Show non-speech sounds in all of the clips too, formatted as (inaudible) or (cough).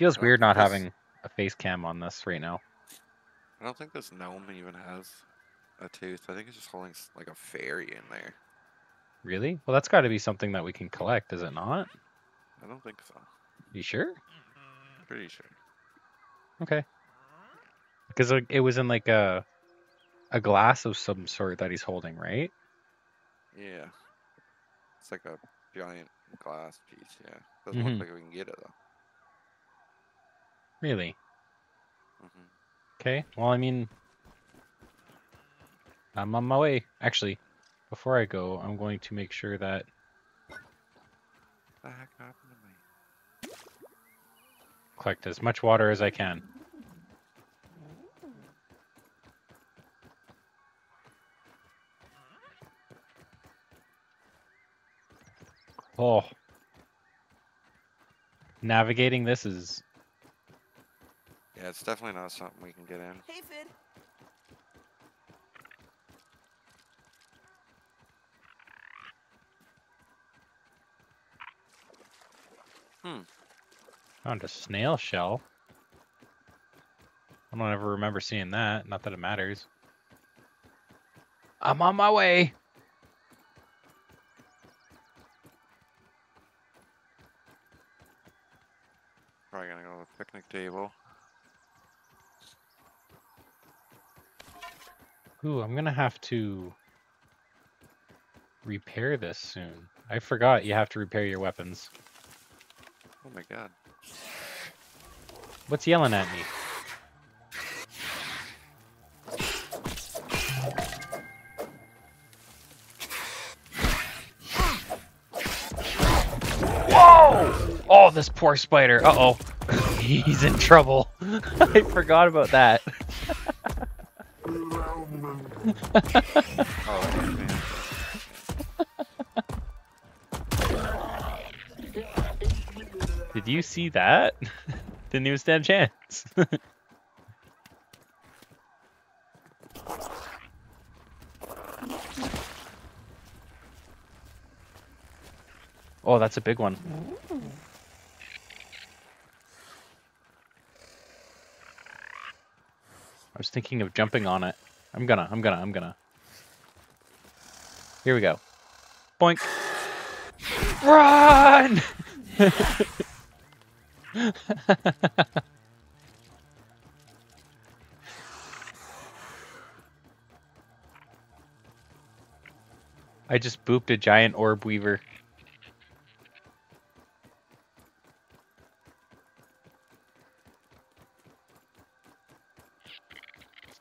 Feels weird not this- having a face cam on this right now. I don't think this gnome even has a tooth. I think it's just holding like a fairy in there. Really? Well, that's got to be something that we can collect, is it not? I don't think so. You sure? Pretty sure. Okay. Because it was in like a a glass of some sort that he's holding, right? Yeah. It's like a giant glass piece. Yeah. Doesn't Mhm. look like we can get it though. Really? hmm Okay. Well, I mean, I'm on my way. Actually, before I go, I'm going to make sure that The heck happened to me? collect as much water as I can. Oh. Navigating this is Yeah, it's definitely not something we can get in. Hey, Fid. Hmm. Found a snail shell. I don't ever remember seeing that. Not that it matters. I'm on my way. Probably gonna go to the picnic table. Ooh, I'm gonna have to repair this soon. I forgot you have to repair your weapons. Oh my god. What's yelling at me? Whoa! Oh, this poor spider. Uh oh. (laughs) He's in trouble. (laughs) I forgot about that. Oh. (laughs) Did you see that? Didn't even stand a chance. (laughs) oh, that's a big one. I was thinking of jumping on it. I'm gonna, I'm gonna, I'm gonna. Here we go. Boink. Run! (laughs) I just booped a giant orb weaver.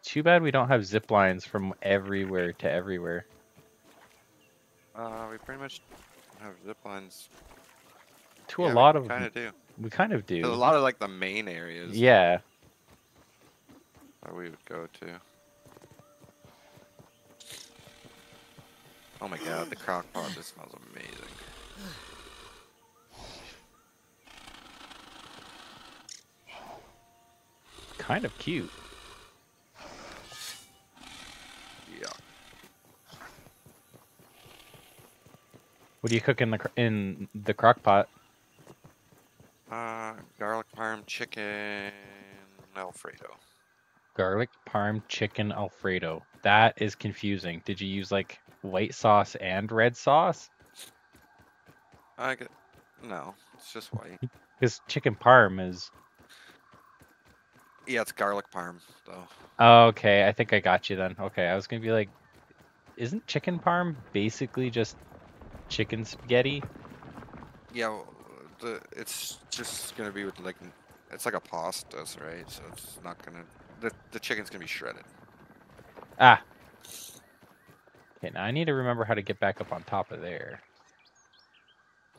Too bad we don't have zip lines from everywhere to everywhere. Uh, we pretty much have zip lines. To a lot of kind of do. we kind of To do. A lot of like the main areas. Yeah. That we would go to. Oh my god, the crock pot just smells amazing. Kind of cute. What do you cook in the cr- in the crock pot? Uh, garlic parm chicken Alfredo. Garlic parm chicken alfredo. That is confusing. Did you use like white sauce and red sauce? I get no, it's just white. Because chicken parm is. yeah, it's garlic parm though. Oh, okay, I think I got you then. Okay, I was gonna be like, isn't chicken parm basically just chicken spaghetti? Yeah, the it's just gonna be with like it's like a pasta, right? So it's not gonna the the chicken's gonna be shredded. Ah. Okay, now I need to remember how to get back up on top of there.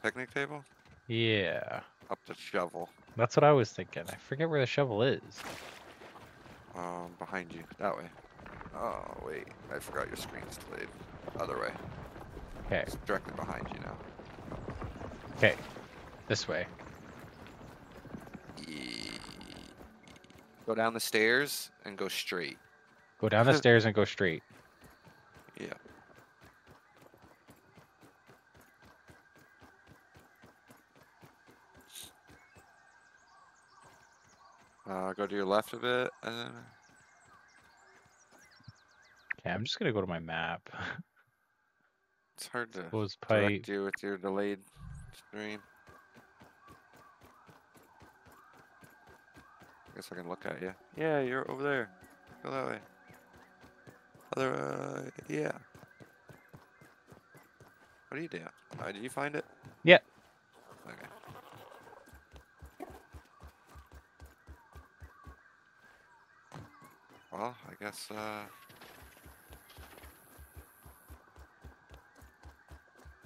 Picnic table Yeah, up the shovel, that's what I was thinking. I forget where the shovel is. um, behind you that way. Oh wait, I forgot your screen's delayed. Other way. Okay, It's directly behind you now. okay, this way. Go down the stairs and go straight. Go down the (laughs) stairs and go straight. Yeah. Uh, go to your left a bit, and then Okay, I'm just gonna go to my map. (laughs) it's hard to pipe. direct you with your delayed stream. I guess I can look at you. Yeah, you're over there. Go that way. Other, uh, yeah. What are you doing? Uh, did you find it? Yeah. Okay. Well, I guess, uh...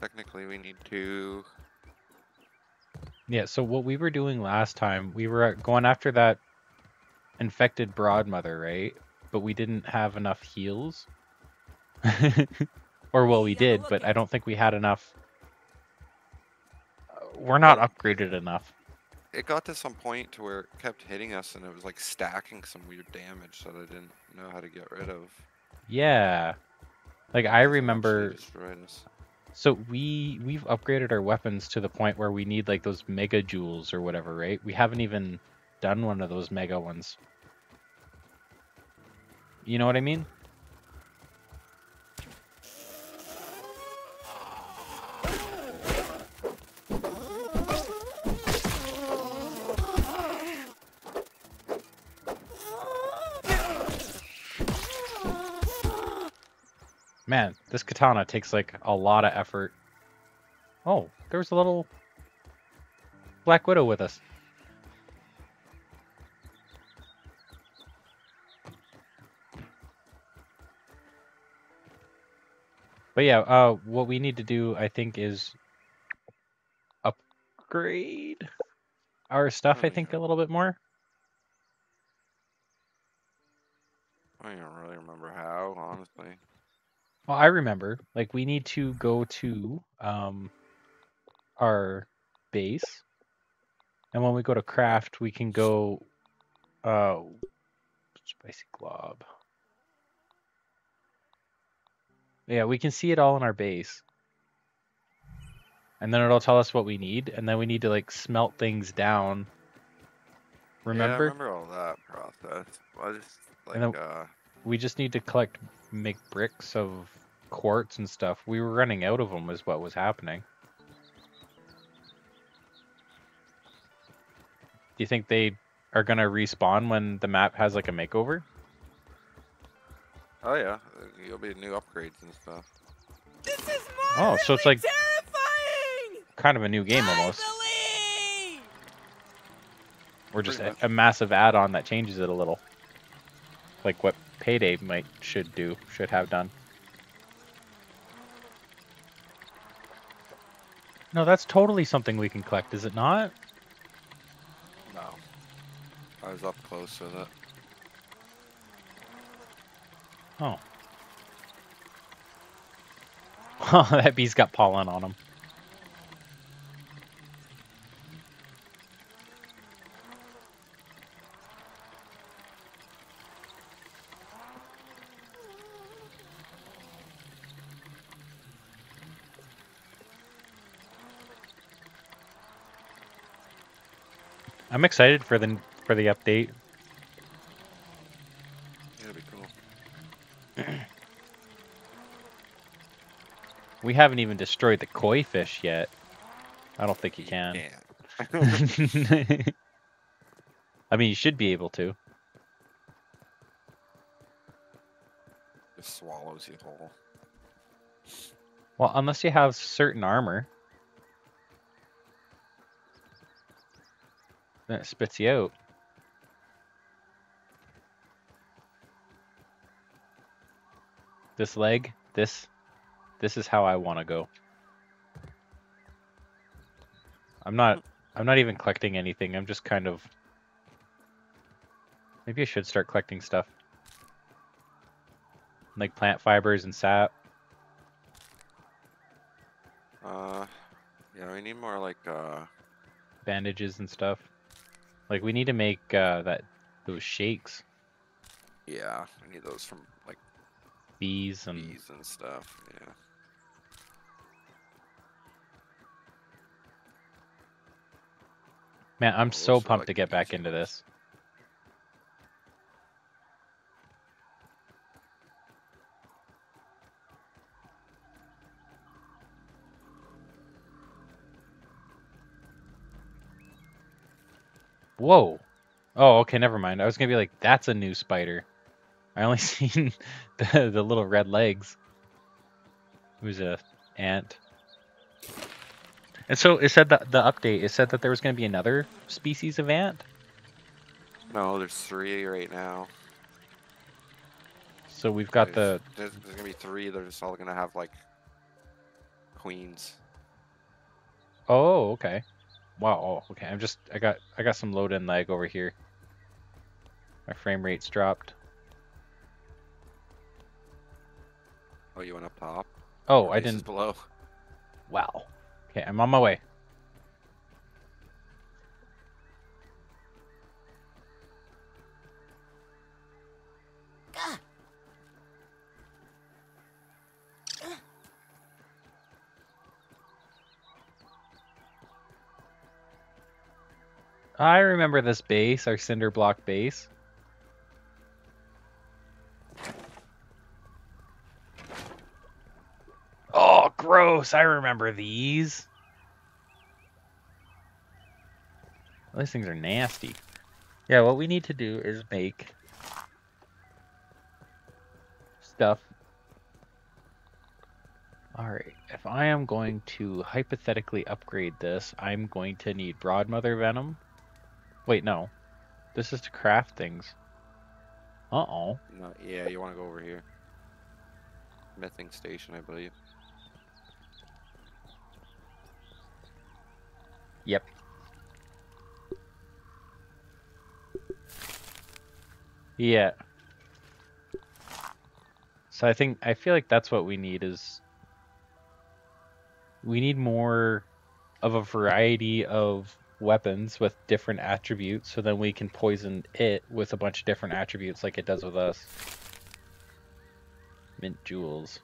Technically, we need to... Yeah, so what we were doing last time, we were uh, going after that infected broodmother, right? But we didn't have enough heals. (laughs) or well, we Be did, but I don't think we had enough. Uh, We're not Well- upgraded enough. It got to some point to where it kept hitting us and it was like stacking some weird damage that I didn't know how to get rid of. Yeah. Like I remember destroyed us. So we we've upgraded our weapons to the point where we need like those mega jewels or whatever, right? We haven't even done one of those mega ones. You know what I mean? Man, this katana takes like a lot of effort. Oh, there was a little Black Widow with us. But yeah, uh, what we need to do, I think, is upgrade our stuff. I Oh, think yeah. a little bit more. I don't really remember how, honestly. Well, I remember, like, we need to go to um, our base, and when we go to craft, we can go, uh, spicy glob. Yeah, we can see it all in our base, and then it'll tell us what we need, and then we need to like smelt things down. Yeah, I Remember? remember all that process. I just, like, then- uh, we just need to collect make bricks of quartz and stuff we were running out of them is what was happening. Do you think they are going to respawn when the map has like a makeover? Oh yeah, you'll be new upgrades and stuff. This is Oh, so it's like- terrifying. kind of a new game almost. I believe. or just a, a massive add-on that changes it a little. Like what payday might should do should have done no that's totally something we can collect is it not No. I was up close with it. Oh. Oh, (laughs) that bee's got pollen on him. I'm excited for the for the update. It'll be cool. We haven't even destroyed the koi fish yet. I don't think you can. Yeah. (laughs) (laughs) I mean, you should be able to. Just swallows you whole. Well, unless you have certain armor. Then it spits you out. This leg, this, this is how I want to go. I'm not, I'm not even collecting anything. I'm just kind of. Maybe I should start collecting stuff. Like plant fibers and sap. Uh, yeah, we need more like uh, bandages and stuff. Like we need to make uh, that those shakes, yeah, we need those from like bees and bees and stuff. Yeah. man, I'm so pumped like to get back into this. Whoa. Oh, okay, never mind. I was gonna be like, that's a new spider. I only (laughs) seen the the little red legs. It was a ant. And so it said that the update it said that there was gonna be another species of ant. No, there's three right now. So we've got There's- the There's, there's gonna be three. They're just all gonna have like queens. Oh, okay. Wow. Oh, okay. I'm just I got I got some load in lag over here. My frame rate's dropped. Oh, you went up top. Oh, I didn't. Below. Wow. Okay, I'm on my way. I remember this base, our cinder block base. Oh, gross. I remember these. These things are nasty. Yeah, what we need to do is make stuff. Alright, if I am going to hypothetically upgrade this, I'm going to need Broodmother Venom. Wait, no. This is to craft things. Uh-oh. No, yeah, you want to go over here. Mething station, I believe. Yep. Yeah. So I think I feel like that's what we need is we need more of a variety of weapons with different attributes so then we can poison it with a bunch of different attributes like it does with us. Mint jewels.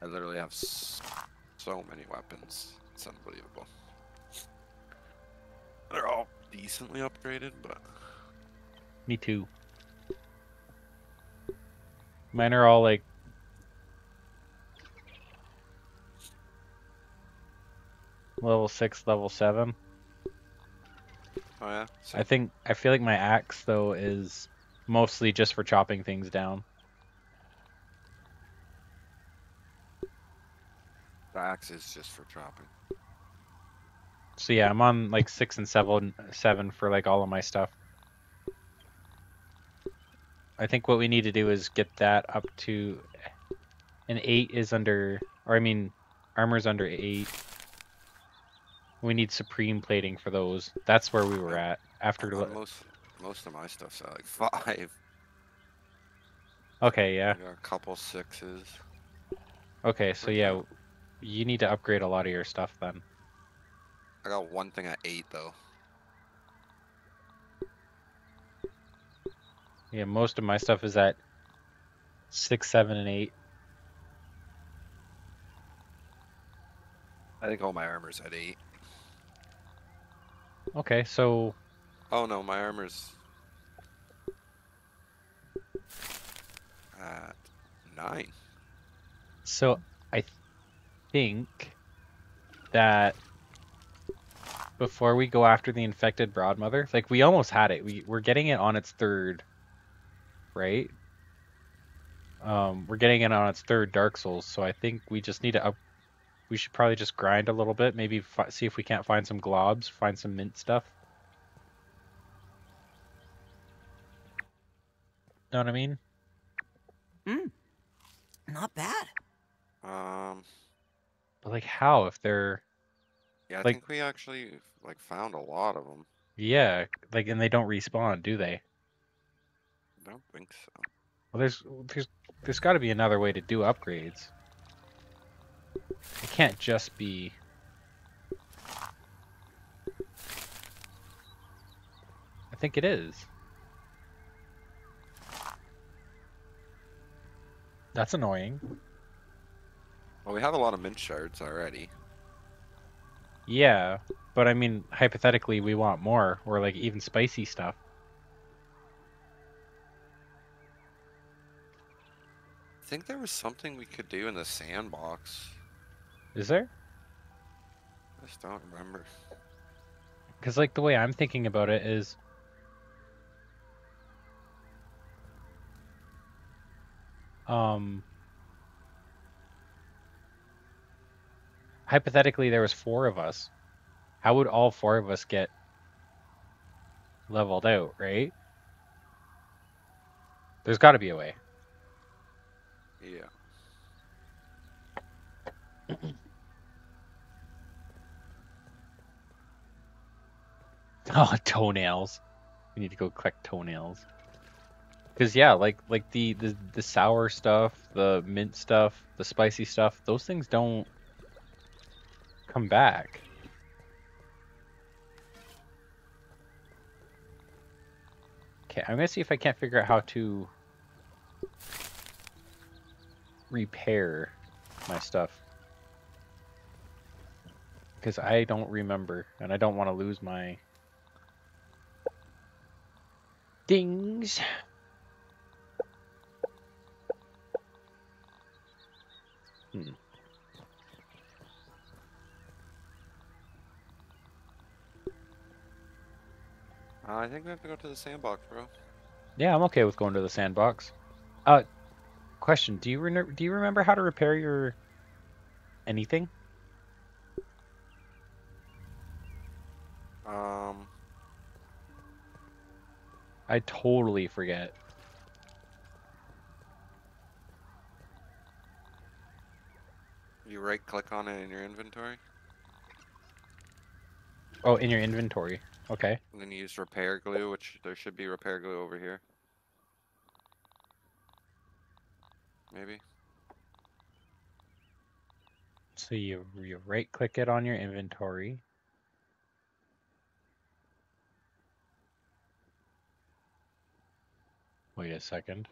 I literally have so many weapons. It's unbelievable. They're all decently upgraded, but Me too. Mine are all like level six, level seven. oh yeah. So I think I feel like my axe though is mostly just for chopping things down. the axe is just for chopping. So yeah, I'm on like six and seven, seven for like all of my stuff. I think what we need to do is get that up to an eight is under, or I mean, armor's under eight. We need supreme plating for those. That's where we were at after. Uh, most most of my stuff's at like (laughs) five. Okay, yeah. Got a couple sixes. Okay, so yeah, you need to upgrade a lot of your stuff then. I got one thing at eight though. Yeah, most of my stuff is at six, seven, and eight. I think all my armor's at eight. Okay, so Oh no, my armor's at nine. So I think that before we go after the infected broodmother, like we almost had it. We we're getting it on its third, right? Um, we're getting it on its third Dark Souls, so I think we just need to up. We should probably just grind a little bit, maybe fi- see if we can't find some globs, find some mint stuff. Know what I mean? Not bad. Um, But like, how if they're yeah, I Like- think we actually like found a lot of them. yeah, like, and they don't respawn, do they? I don't think so. Well, there's there's there's got to be another way to do upgrades. It can't just be. I think it is. That's annoying. Well, we have a lot of mint shards already. Yeah, but I mean, hypothetically, we want more, or like even spicy stuff. I think there was something we could do in the sandbox. Is there? I just don't remember. Because like the way I'm thinking about it is, um, hypothetically there was four of us. How would all four of us get leveled out, right? There's got to be a way. Yeah. (laughs) Oh, toenails. We need to go collect toenails. Cause yeah, like like the, the the sour stuff, the mint stuff, the spicy stuff, those things don't come back. Okay, I'm gonna see if I can't figure out how to repair my stuff. Because I don't remember, and I don't want to lose my things. Hmm. Uh, I think we have to go to the sandbox, bro. Yeah, I'm okay with going to the sandbox. Uh, question: Do you re- do you remember how to repair your anything? Um, I totally forget. you right click on it in your inventory, Oh, in your inventory. Okay. and then you use repair glue, which there should be repair glue over here. Maybe. So you you right click it on your inventory. Wait a second.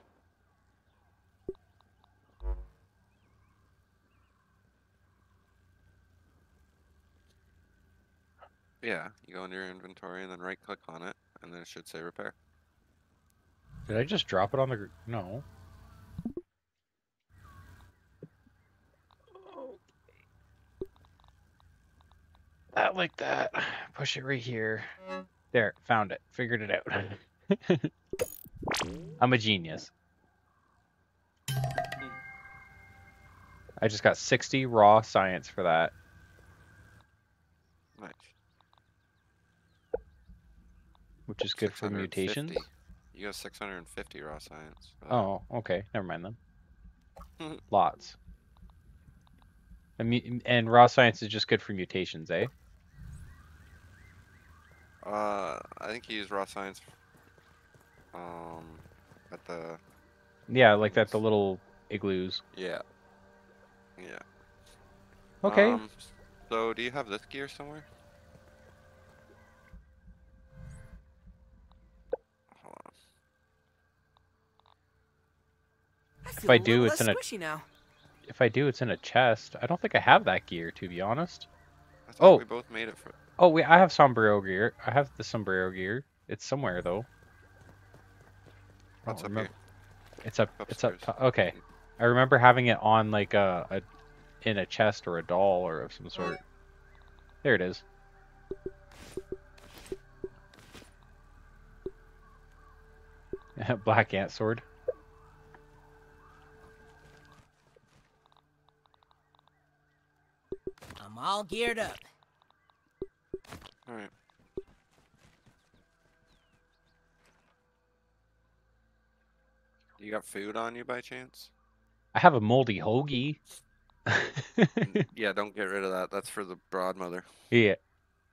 Yeah, you go into your inventory and then right click on it, and then it should say repair. Did I just drop it on the no? That like that. Push it right here. There, found it. Figured it out. (laughs) I'm a genius. I just got 60 raw science for that. Nice. which is good for mutations. You got 650 raw science. Oh, okay. Never mind then. (laughs) Lots. And, and raw science is just good for mutations, eh? Uh, I think you use raw science. Um, at the Yeah, like that. The little igloos. yeah, yeah. Okay. Um, so do you have this gear somewhere? Hold on. I If feel do, it's in a- now. if I do, it's in a chest. I don't think I have that gear, to be honest. I Oh. we both made it for. Oh, wait, I have sombrero gear. I have the sombrero gear. It's somewhere though. I What's up remember. here? It's up. It's up. Okay. I remember having it on like a, a in a chest or a doll or of some sort. There it is. (laughs) Black ant sword. I'm all geared up. All right. You got food on you by chance? I have a moldy hoagie. (laughs) Yeah, don't get rid of that. That's for the brood mother. yeah,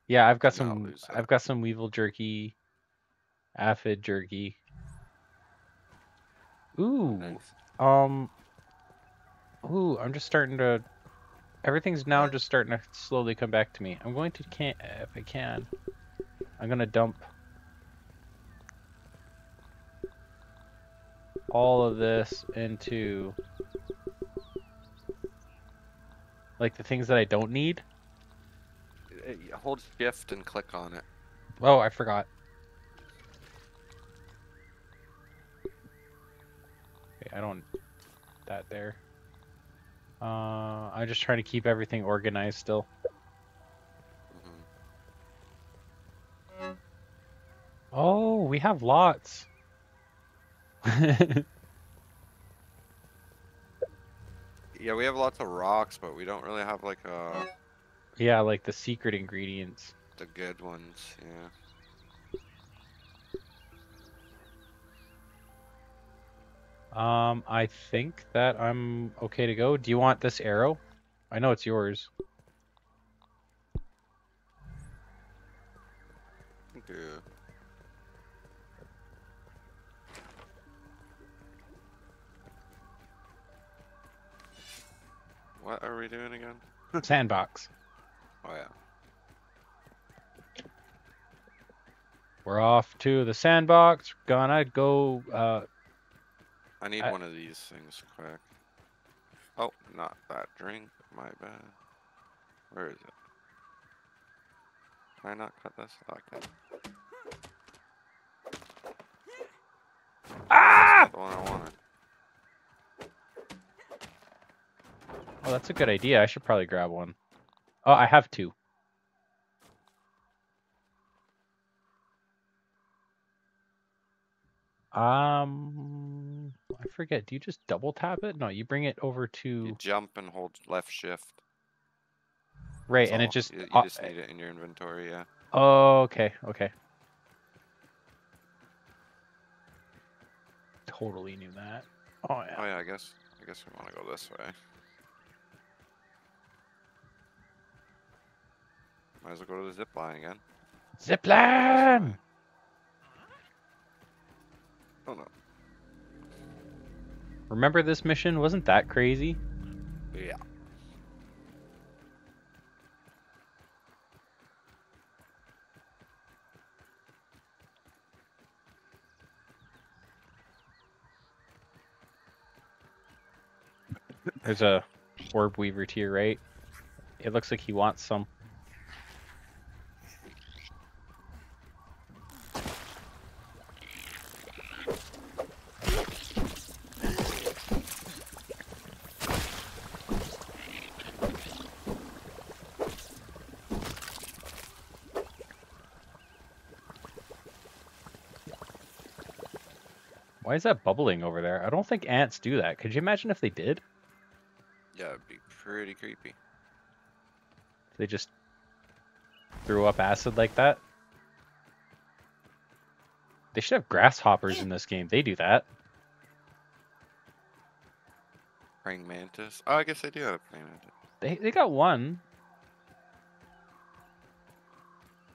yeah. I've got some. I've got some weevil jerky, aphid jerky. Ooh. Nice. Um. Ooh, I'm just starting to. Everything's now just starting to slowly come back to me. I'm going to can if I can. I'm gonna dump all of this into like the things that I don't need. Uh, hold shift and click on it. Oh, I forgot. Okay, I don't that there. Uh, I just try to keep everything organized still. Mm-hmm. Oh, we have lots. (laughs) Yeah, we have lots of rocks, but we don't really have like uh yeah, like the secret ingredients. the good ones. Yeah. Um, I think that I'm okay to go. Do you want this arrow? I know it's yours. Yeah. What are we doing again? (laughs) Sandbox. Oh yeah. We're off to the sandbox. Gonna go. Uh, I need I- one of these things quick. Oh, not that drink. My bad. Where is it? Can I not cut this? Oh, I can. ah! The one I wanted. Oh, that's a good idea. I should probably grab one. Oh, I have two. Um, I forget. Do you just double tap it? No, you bring it over to. You jump and hold left shift. right, That's and it just. You, you uh, just need it in your inventory. Yeah. Oh, okay, okay. Totally knew that. Oh yeah. Oh yeah. yeah. I guess. I guess we want to go this way. Might as well go to the zip line again. Zip line! Oh no. Remember this mission? Wasn't that crazy? Yeah. There's a orb weaver to your right. It looks like he wants some. Why is that bubbling over there? I don't think ants do that. Could you imagine if they did? Yeah, it'd be pretty creepy. They just threw up acid like that. They should have grasshoppers in this game. They do that. Praying mantis. Oh, I guess they do have a praying mantis. They they got one.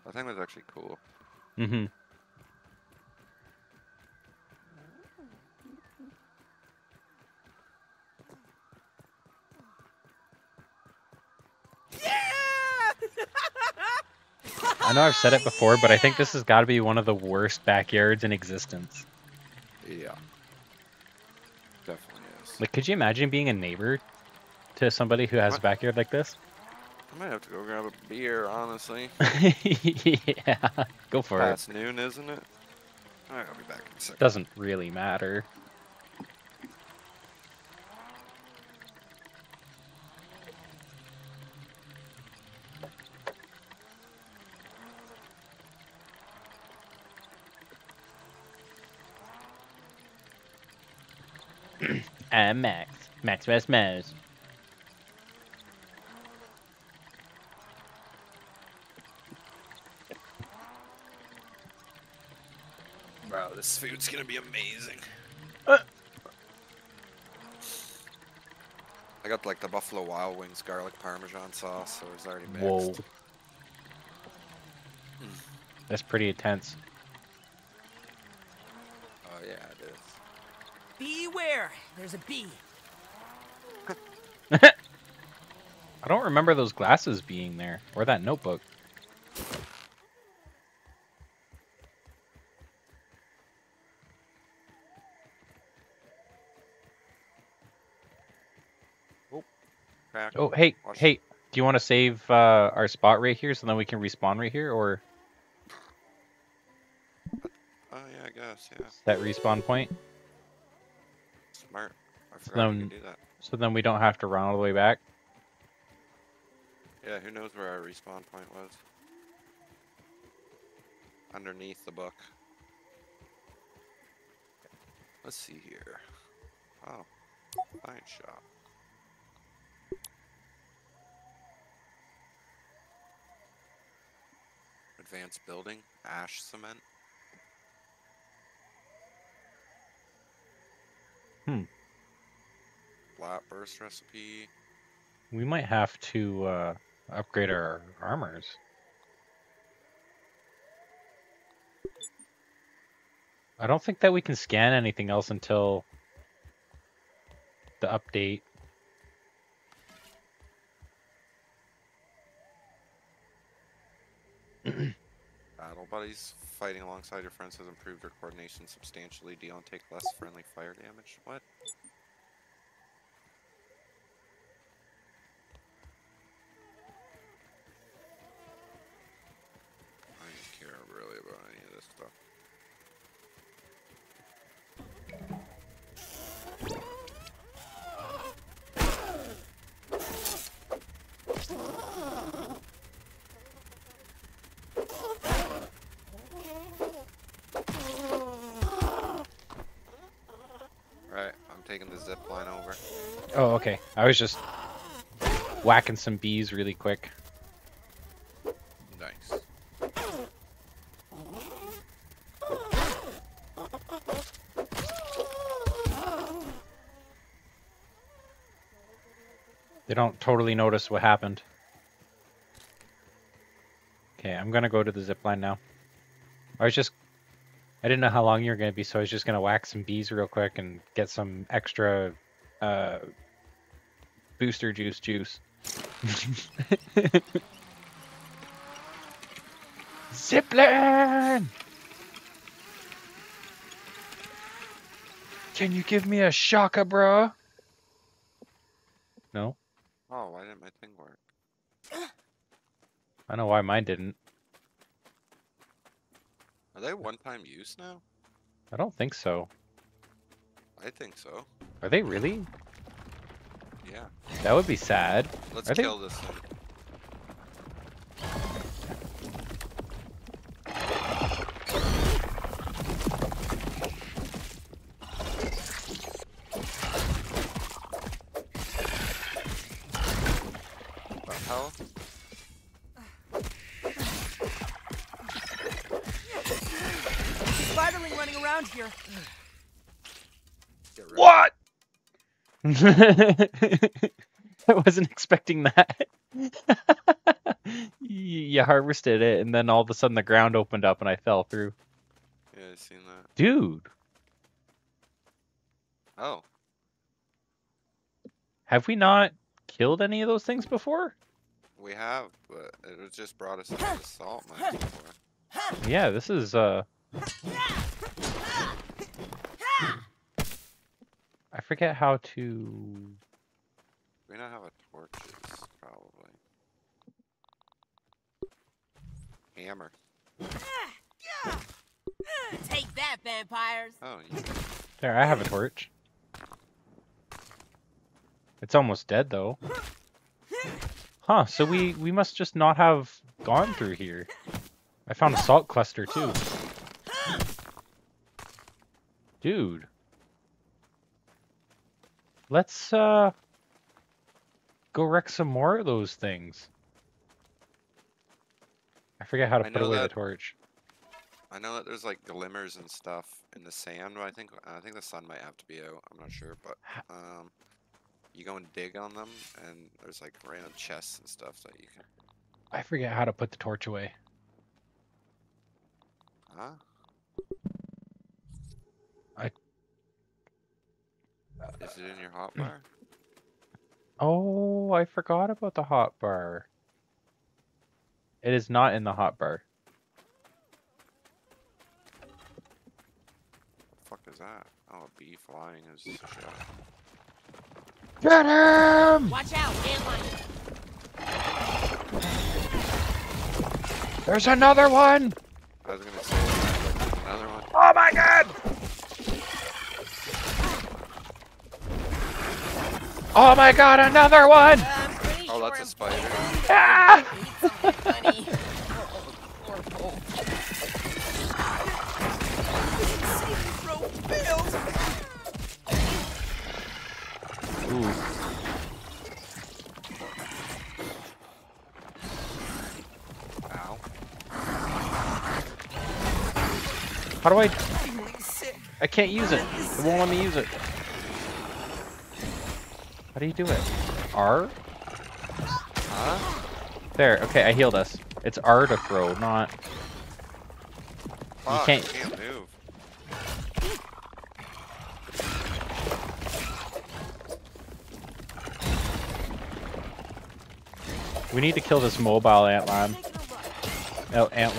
I think that's actually cool. Mm-hmm. I know I've said it before, but I think this has got to be one of the worst backyards in existence. Yeah. Definitely is. Like, could you imagine being a neighbor to somebody who has a backyard like this? I might have to go grab a beer, honestly. (laughs) yeah, go for it. Past noon, isn't it? Alright, I'll be back in a second. Doesn't really matter. I'm Max. Max Rasmus. Bro, this food's gonna be amazing. Uh. I got like the Buffalo Wild Wings garlic parmesan sauce, so it's already mixed. Whoa. That's pretty intense. Oh yeah, it is. Beware, there's a bee. (laughs) I don't remember those glasses being there or that notebook. Crack. Oh, hey, Watch- hey, do you want to save uh, our spot right here so then we can respawn right here, or Oh yeah, I guess, yeah. that respawn point? Smart. I forgot you then- could do that. So then we don't have to run all the way back. Yeah, who knows where our respawn point was? Underneath the book. Let's see here. Oh, fine shop. Advanced building, ash cement. Hmm. Flat burst recipe. We might have to uh, upgrade our armors. I don't think that we can scan anything else until the update. (clears throat) Battle buddies fighting alongside your friends has improved your coordination substantially. Deal and take less friendly fire damage. What? I don't care really about any of this stuff. Right, I'm taking the zip line over. Oh, okay. I was just whacking some bees really quick. Nice. They don't totally notice what happened. Okay, I'm gonna go to the zip line now. I was just I didn't know how long you were gonna be, so I was just gonna whack some bees real quick and get some extra uh booster juice juice. (laughs) Zipline! Can you give me a shaka, bro? No? Oh, why didn't my thing work? I know why mine didn't. Are they one-time use now? I don't think so. I think so. Are they really? Yeah. That would be sad. Let's Are they- kill this thing. Around here. Get rid of What? (laughs) I wasn't expecting that. (laughs) You harvested it, and then all of a sudden the ground opened up and I fell through. Yeah, I seen that. Dude, Oh, have we not killed any of those things before? we have, but it was just brought us into the salt mine before. Yeah, this is uh I forget how to We don't have a torches, probably. Hammer. Take that, vampires. Oh, you There, I have a torch. It's almost dead though. Huh, so we we must just not have gone through here. I found a salt cluster too. Dude. Let's uh go wreck some more of those things. I forget how to I put away the torch. I know that there's like glimmers and stuff in the sand, but I think I think the sun might have to be out. I'm not sure, but um, you go and dig on them, and there's like random chests and stuff that you can. I forget how to put the torch away. Huh? Is it in your hotbar? (clears throat) Oh, I forgot about the hot bar. It is not in the hot bar. fuck is that? Oh, a bee flying is shit. Get him! Watch out, antlion. There's another one! I was gonna say there's another one. Oh my god! Oh my god, another one! Oh, that's a spider. Ah! Need something funny. Or both. Throw pills. Ooh. Ow. How do I? I'm really sick. I can't use it. It won't let me use it. How do you do it? R? Huh? There. Okay, I healed us. It's R to throw, not. Fuck, can't- can't move. We need to kill this mobile ant lion. Taking a run. Oh, ant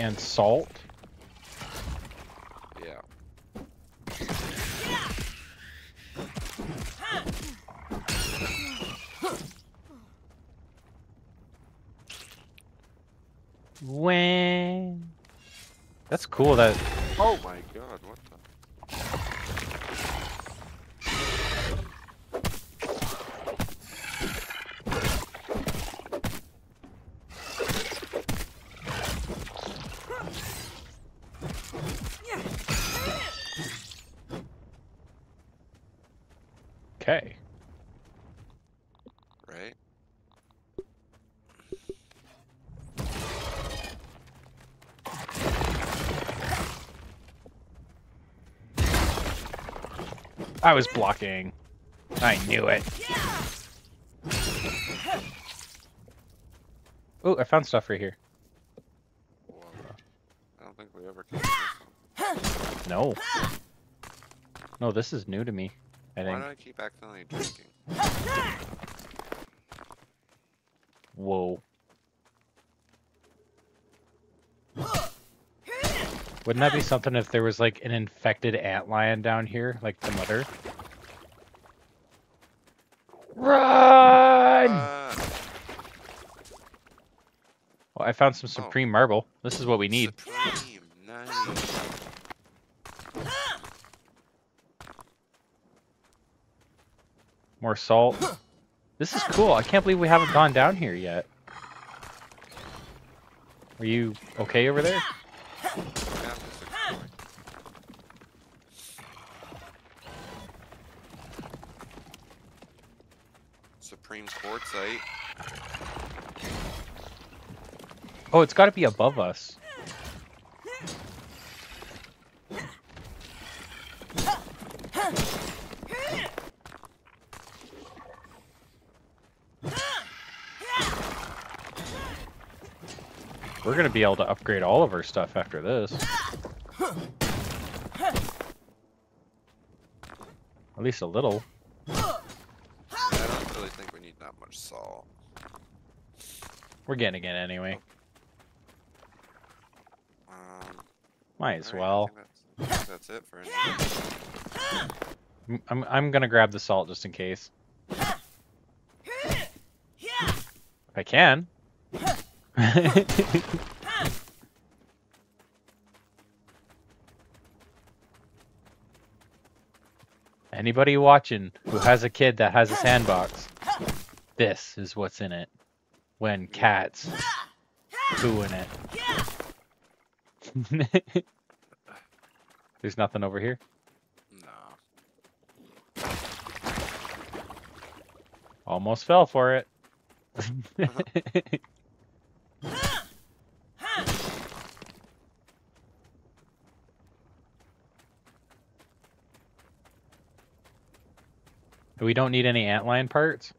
And salt. Yeah. When. That's cool. That Oh my god, what the? okay. Right? I was blocking. I knew it. Oh, I found stuff right here. I don't think we ever one. No. No, this is new to me. I think. Why do I keep accidentally drinking? Whoa. Wouldn't that be something if there was like an infected ant lion down here, like the mother? Run! Uh, Oh, I found some Oh. supreme marble. This is what we need. Supreme, nice. More salt. This is cool. I can't believe we haven't gone down here yet. Are you okay over there? Yeah, I'm just exploring. Supreme Quartzite. Oh, it's got to be above us. We're gonna be able to upgrade all of our stuff after this. At least a little. I don't really think we need that much salt. We're getting it anyway. Um, Might as alright, I well. think that's, I think that's it for now. I'm- I'm I'm gonna grab the salt just in case. If I can. (laughs) Anybody watching who has a kid that has a sandbox, this is what's in it. When cats poo in it. (laughs) There's nothing over here. No. Almost fell for it. (laughs) we don't need any antlion parts.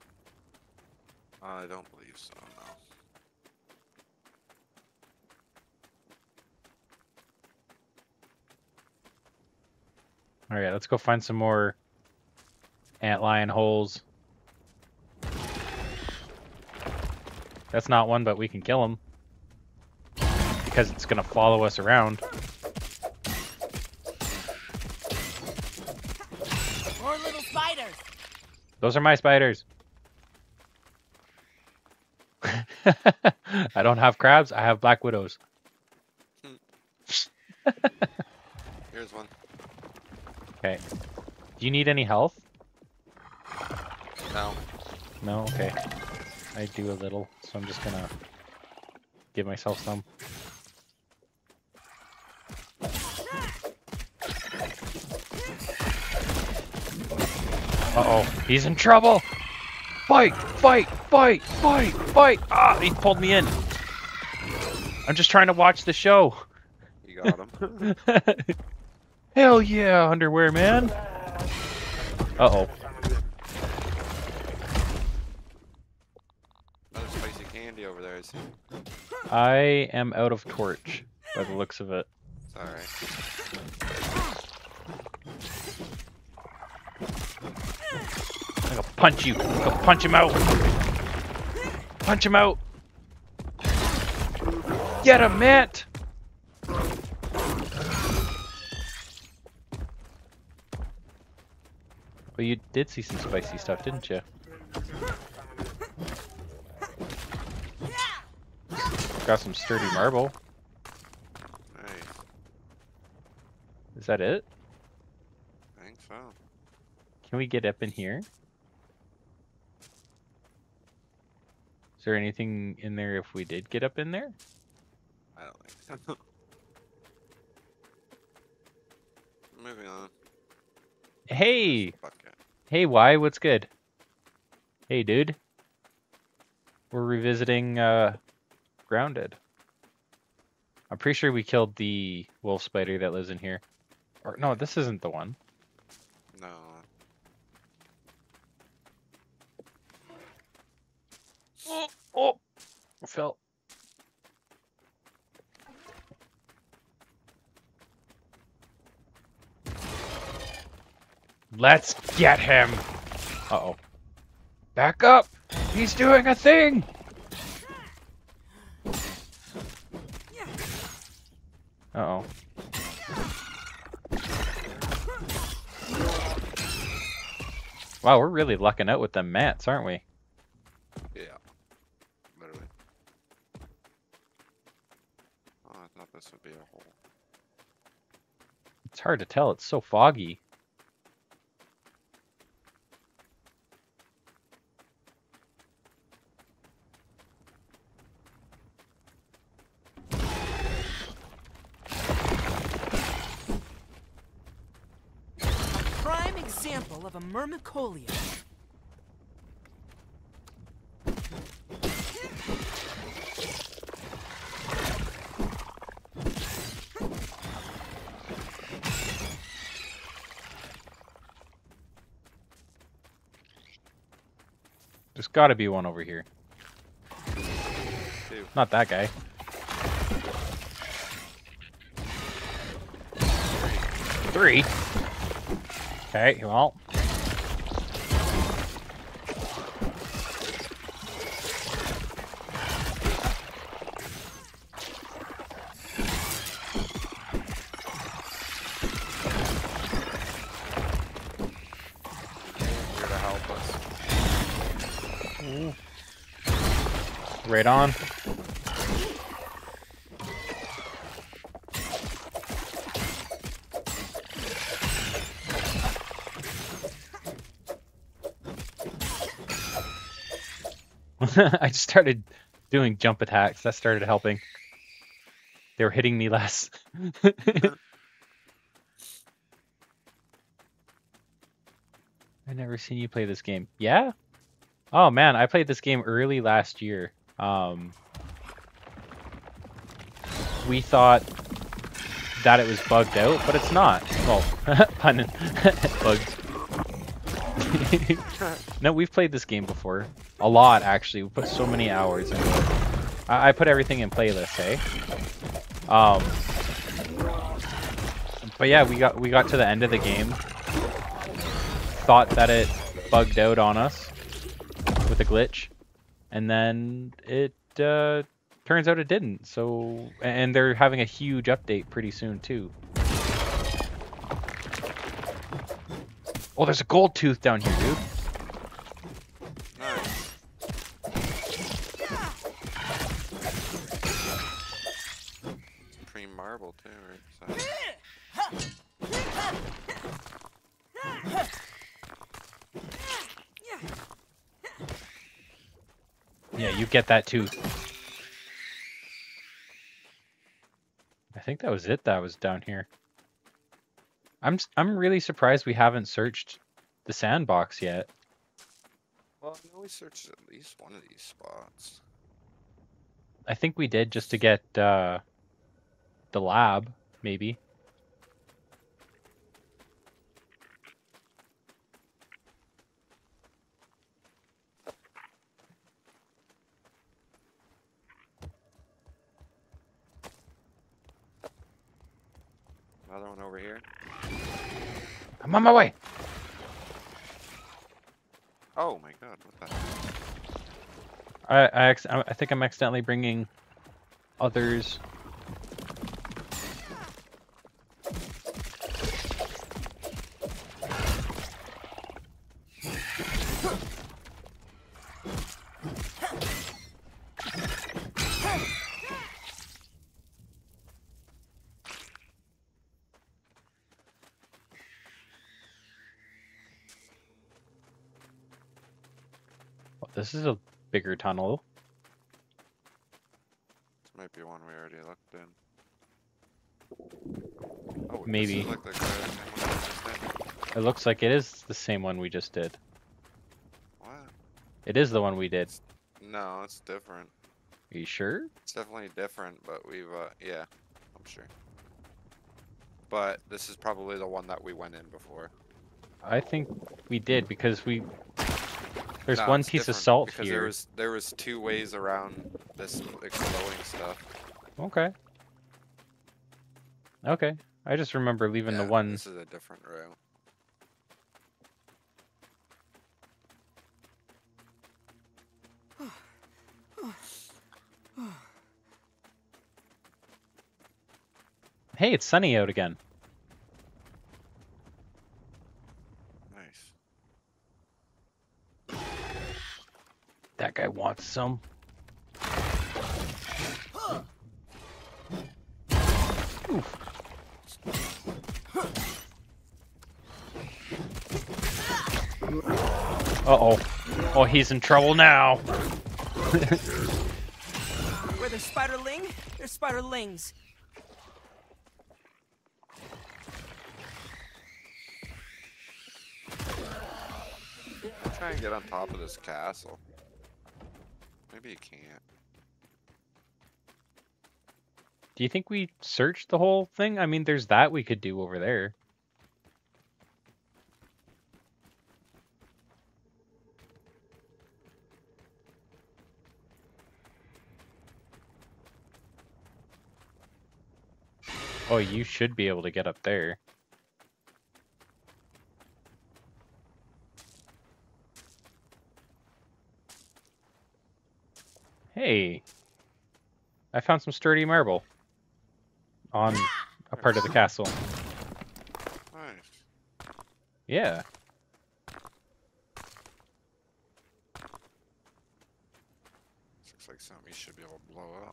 I don't believe so, no. All right, let's go find some more antlion holes. That's not one, but we can kill him because it's gonna follow us around. More little spiders. Those are my spiders. (laughs) I don't have crabs. I have black widows. (laughs) Okay. Do you need any health? No. No. Okay. I do a little, so I'm just gonna give myself some. Uh-oh, he's in trouble! Fight! Fight! Fight! Fight! Fight! Ah, he pulled me in. I'm just trying to watch the show. You got him. (laughs) Hell yeah, underwear man. Uh-oh. Another spicy candy over there. I see. I am out of torch by the looks of it. Alright. I'm gonna punch you. I'm gonna punch him out. Punch him out. Get him, Matt. Well, you did see some spicy stuff, didn't you? Got some sturdy marble. Is that it? I think so. Can we get up in here? Is there anything in there if we did get up in there? I don't think so. (laughs) Moving on. Hey! Bucket. Hey, why? What's good? Hey, dude. We're revisiting uh, Grounded. I'm pretty sure we killed the wolf spider that lives in here. Or no, this isn't the one. No. Oh, oh, I fell. Let's get him. Uh oh. Back up. He's doing a thing. Uh oh. Wow, we're really lucking out with them mats, aren't we? Yeah. Literally. Oh, I thought this would be a hole. It's hard to tell. It's so foggy. Prime example of a myrmecolia. There's got to be one over here. Two. Not that guy. Three. Okay, well. On. (laughs) I just started doing jump attacks. That started helping. They were hitting me less. (laughs) I've never seen you play this game. Yeah? Oh man, I played this game early last year. Um, we thought that it was bugged out, but it's not. Well, (laughs) pun (laughs) bugged. (laughs) no, we've played this game before. A lot, actually. We put so many hours it. I, I put everything in playlists, hey? Um, but yeah, we got we got to the end of the game. Thought that it bugged out on us with a glitch, and then it uh, turns out it didn't. So, and they're having a huge update pretty soon too. Oh, there's a gold tooth down here, dude. Nice. Marble too, right? Yeah, you get that too. I think that was it that was down here. I'm I'm really surprised we haven't searched the sandbox yet. Well, I know we searched at least one of these spots. I think we did just to get uh, the lab, maybe. Another one over here. I'm on my way. Oh my god, what the? I I, I I think I'm accidentally bringing others. Well, this is a bigger tunnel. This might be one we already looked in. Oh, Maybe. like the same one we just did. It looks like it is the same one we just did. What? It is the one we did. No, it's different. Are you sure? It's definitely different, but we've, uh, yeah, I'm sure. But this is probably the one that we went in before. I think we did because we. There's No, one piece of salt because here. there was there was two ways around this exploding stuff. Okay. Okay. I just remember leaving Yeah, the one. This is a different route. Hey, it's sunny out again. Nice. That guy wants some. Oof. Uh oh. Oh, he's in trouble now. (laughs) Where there's spiderling, there's spiderlings. Try and get on top of this castle. Maybe you can't. Do you think we searched the whole thing? I mean, there's that we could do over there. Oh, you should be able to get up there. Hey, I found some sturdy marble on a part of the castle. Nice. Yeah. Looks like something you should be able to blow up.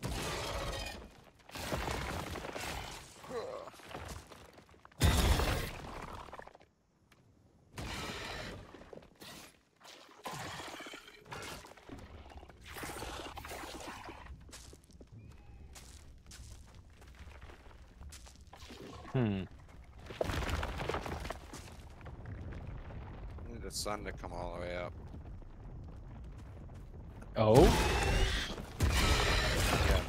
Hmm. Need the sun to come all the way up. Oh? Yeah.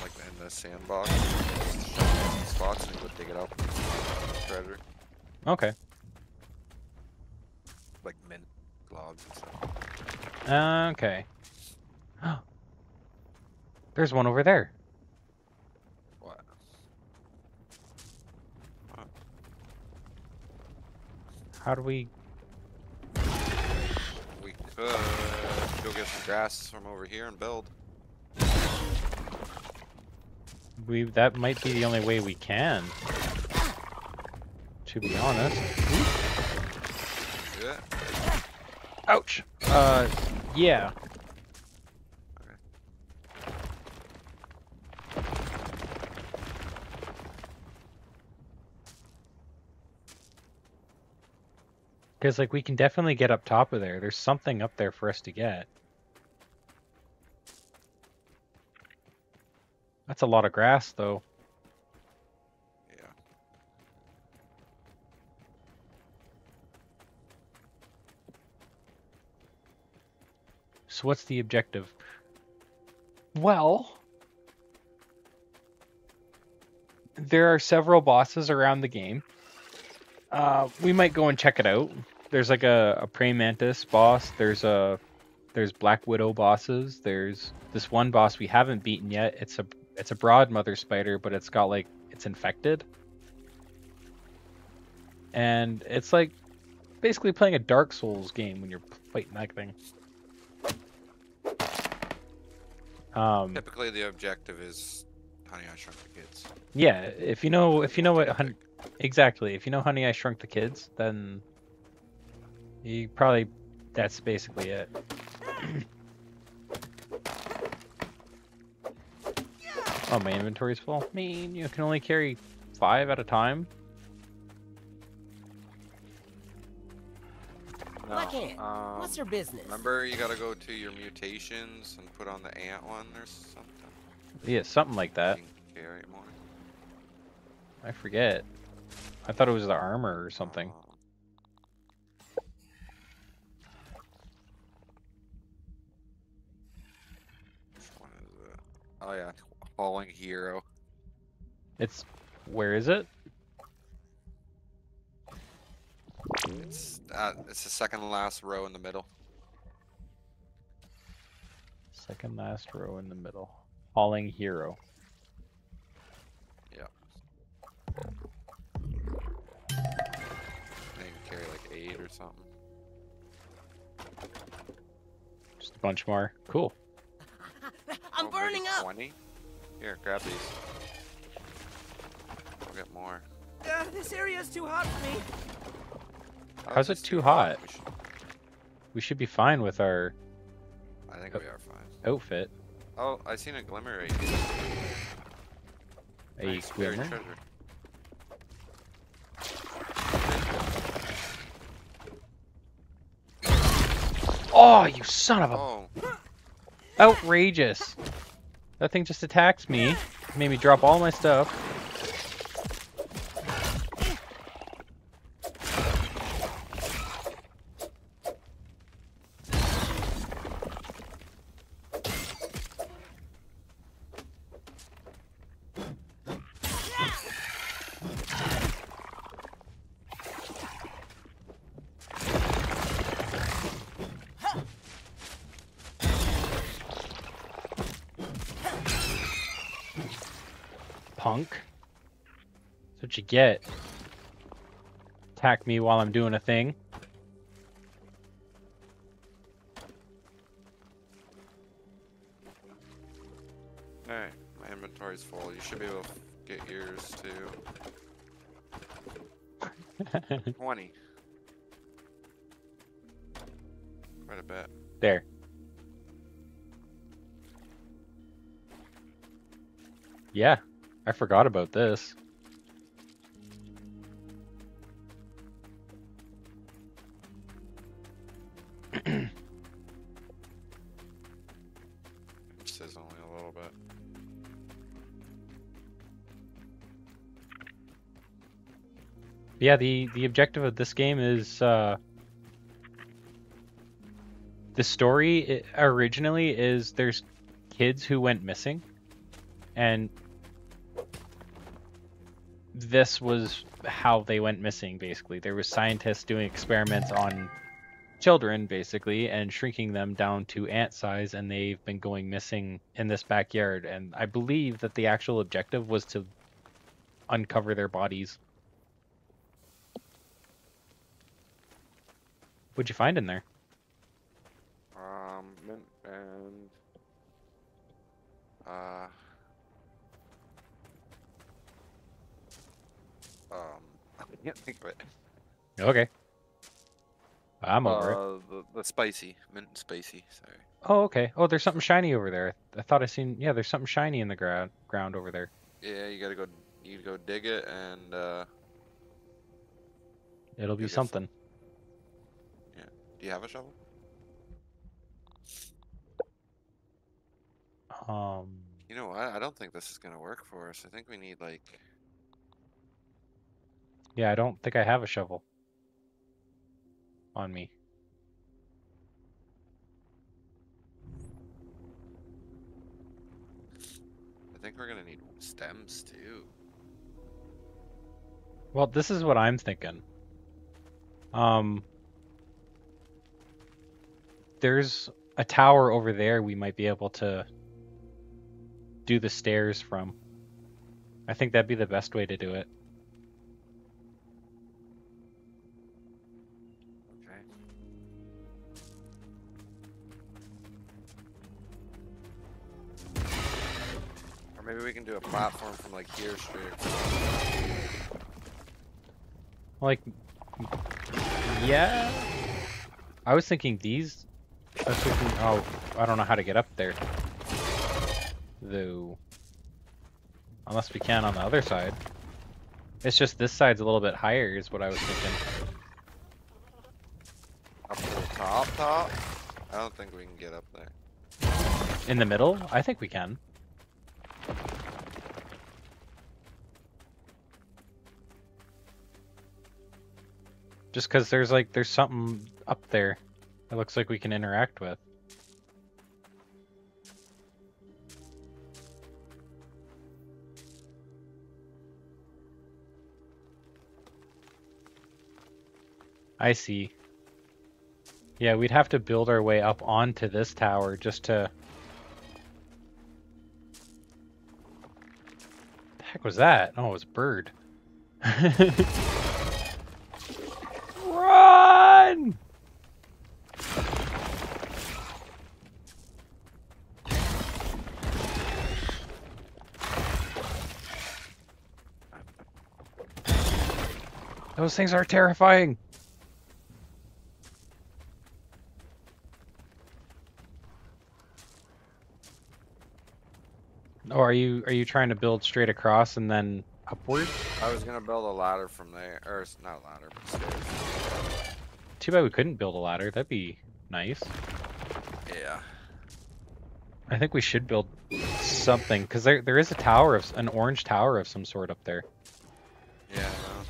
Like in the sandbox. Spots and would dig it up. Treasure. Okay. Like mint globs and stuff. Okay. (gasps) There's one over there. What? How do we? We could go get some grass from over here and build. We that might be the only way we can. To be honest. Yeah. Ouch. Uh, yeah. Because like we can definitely get up top of there. There's something up there for us to get. That's a lot of grass, though. Yeah. So what's the objective? Well, there are several bosses around the game. Uh, we might go and check it out. There's like a, a praying mantis boss. There's a there's black widow bosses. There's this one boss we haven't beaten yet. It's a it's a brood mother spider, but it's got like it's infected. And it's like basically playing a Dark Souls game when you're fighting that thing. Um, Typically, the objective is Honey I Shrunk the Kids. yeah, if you know if you know what exactly, if you know Honey I Shrunk the Kids, then you probably that's basically it. oh, my inventory's full. I mean, you can only carry five at a time. No, Blackhand, um, What's your business? Remember, you gotta go to your mutations and put on the ant one or something. Yeah, something like that. Carry more. I forget. I thought it was the armor or something. Um, which one is it? Oh yeah, Falling Hero. It's where is it? It's uh, it's the second last row in the middle. Second last row in the middle. Falling hero. Yeah. They carry like eight or something. Just a bunch more. Cool. I'm Oh, burning up. Twenty. Here, grab these. We'll get more. Uh, this is too hot for me. Oh, How's it too We hot? should, We should be fine with our I think we are fine. outfit. Oh, I seen a glimmer right here. A Nice, glimmer. treasure. Oh, you son of a Oh, outrageous! That thing just attacks me, made me drop all my stuff. Punk. That's what you get. Attack me while I'm doing a thing. Forgot about this. (clears throat) Says only a little bit. Yeah, the the objective of this game is uh the story originally is there's kids who went missing and this was how they went missing basically. There was scientists doing experiments on children basically and shrinking them down to ant size and they've been going missing in this backyard and I believe that the actual objective was to uncover their bodies. What'd you find in there? Um, and uh, um, I can't think of it. Okay. I'm over it. uh, the, the spicy mint and spicy. Sorry. Oh, okay. Oh, there's something shiny over there. I thought I seen. Yeah, there's something shiny in the ground ground over there. Yeah, you gotta go. You go dig it and uh, It'll be You'll get something. do you have a shovel? Um, You know what? I don't think this is gonna work for us. I think we need like Yeah, I don't think I have a shovel on me. I think we're gonna need stems too. Well, this is what I'm thinking. Um, there's a tower over there we might be able to do the stairs from. I think that'd be the best way to do it. Maybe we can do a platform from like here straight across. Like, yeah. I was thinking these. I was thinking, oh, I don't know how to get up there. Though. Unless we can on the other side. It's just this side's a little bit higher, is what I was thinking. Up to the top, top. I don't think we can get up there. In the middle? I think we can. Just because there's like, there's something up there. It looks like we can interact with. I see. Yeah, we'd have to build our way up onto this tower just to... The heck was that? Oh, it was bird. (laughs) Run! Those things are terrifying. Oh, are you are you trying to build straight across and then upward? I was gonna build a ladder from there, or not ladder, but stairs. Too bad we couldn't build a ladder. That'd be nice. Yeah. I think we should build something because there there is a tower of an orange tower of some sort up there. Yeah. I know.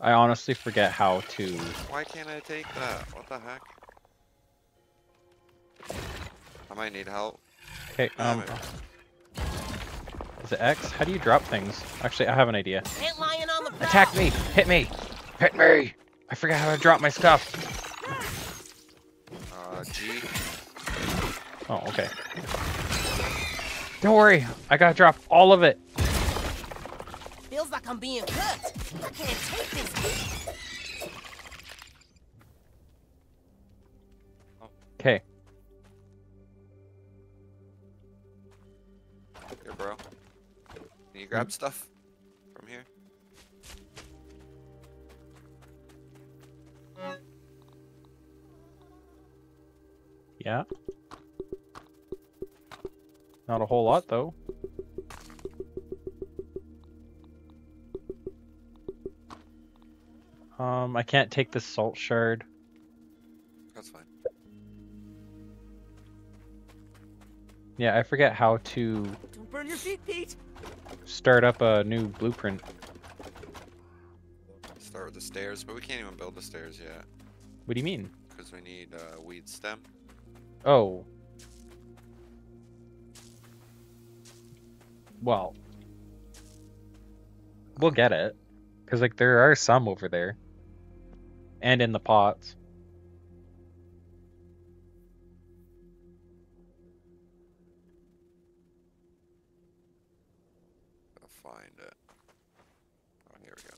I honestly forget how to. Why can't I take that? What the heck? I might need help. Okay, Ah, um, maybe. is it X? How do you drop things? Actually, I have an idea. Ain't lying on the Attack me! Hit me! Hit me! I forgot how to drop my stuff. Uh, G. Oh, okay. Don't worry, I gotta drop all of it. Feels like I'm being cooked. I can't take this. Okay. Here, bro. Can you grab mm-hmm. stuff from here? Yeah. Not a whole lot though. Um, I can't take the salt shard. That's fine. Yeah, I forget how to Don't burn your feet, Pete. start up a new blueprint. Start with the stairs, but we can't even build the stairs yet What do you mean? because we need uh, weed stem. Oh. Well. We'll get it. Because, like, there are some over there. And in the pots. Find it. Oh, here we go.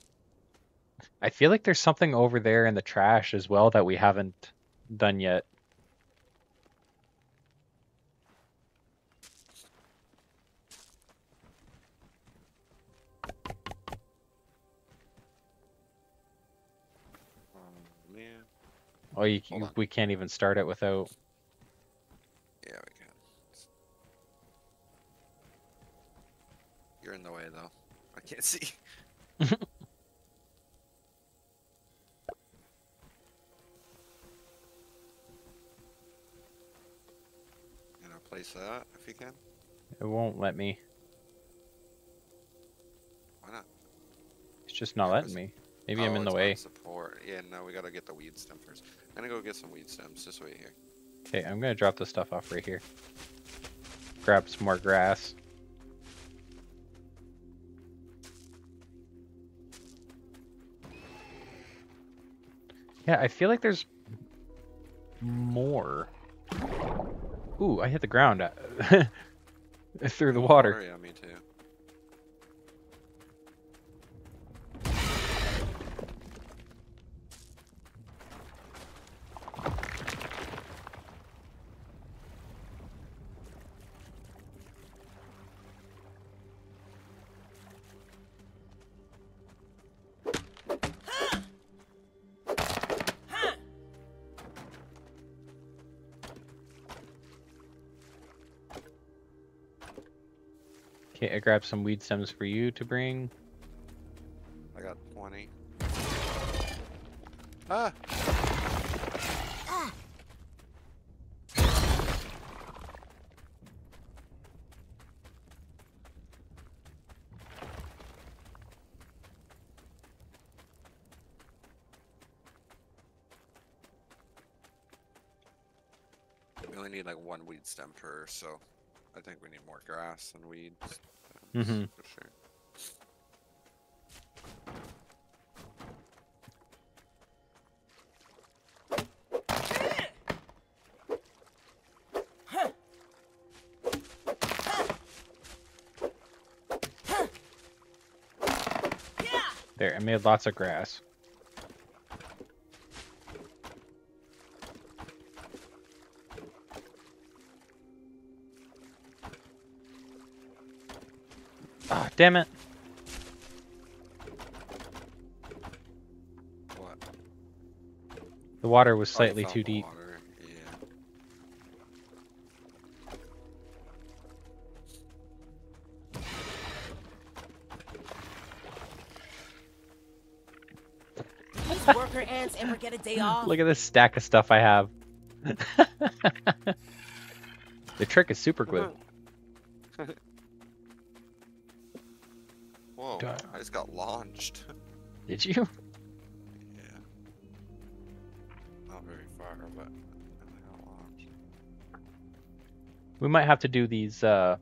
I feel like there's something over there in the trash as well that we haven't done yet. Oh, you, you we can't even start it without. Yeah, we can. You're in the way though. I can't (laughs) see. place that if you can? It won't let me. Why not? It's just not yeah, letting me. Maybe oh, I'm in oh, the way. Support. Yeah, no, we gotta get the weed stem first. I'm gonna go get some weed stems. Just wait here. Okay, I'm gonna drop the stuff off right here. Grab some more grass. Yeah, I feel like there's more. Ooh, I hit the ground (laughs) through the water. Yeah, me grabbed some weed stems for you to bring. I got 20. Ah! We only need like one weed stem per, so I think we need more grass than weeds. Stems, Mhm. For sure. There, I made lots of grass. Damn it. What? The water was Oh, slightly found too deep. water, Yeah. Worker ants ever get a day (laughs) off? Look at this stack of stuff I have. (laughs) the trick is super glue. Mm-hmm. Whoa, Duh. I just got launched. Did you? yeah. Not very far, but. We might have to do these uh,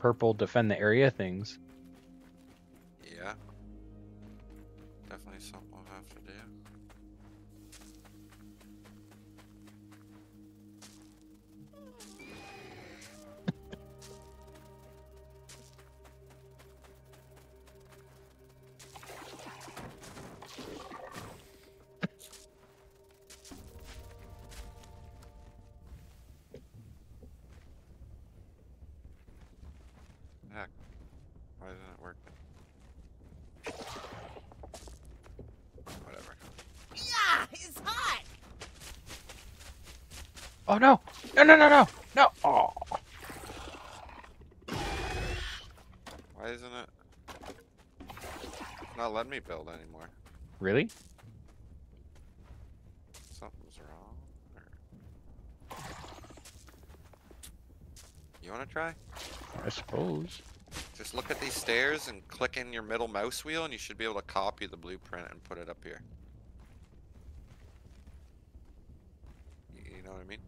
purple defend the area things. No no no! Oh. Why isn't it? Not letting me build anymore. Really? Something's wrong. or- You wanna try? I suppose. Just look at these stairs and click in your middle mouse wheel and you should be able to copy the blueprint and put it up here. Y- You know what I mean?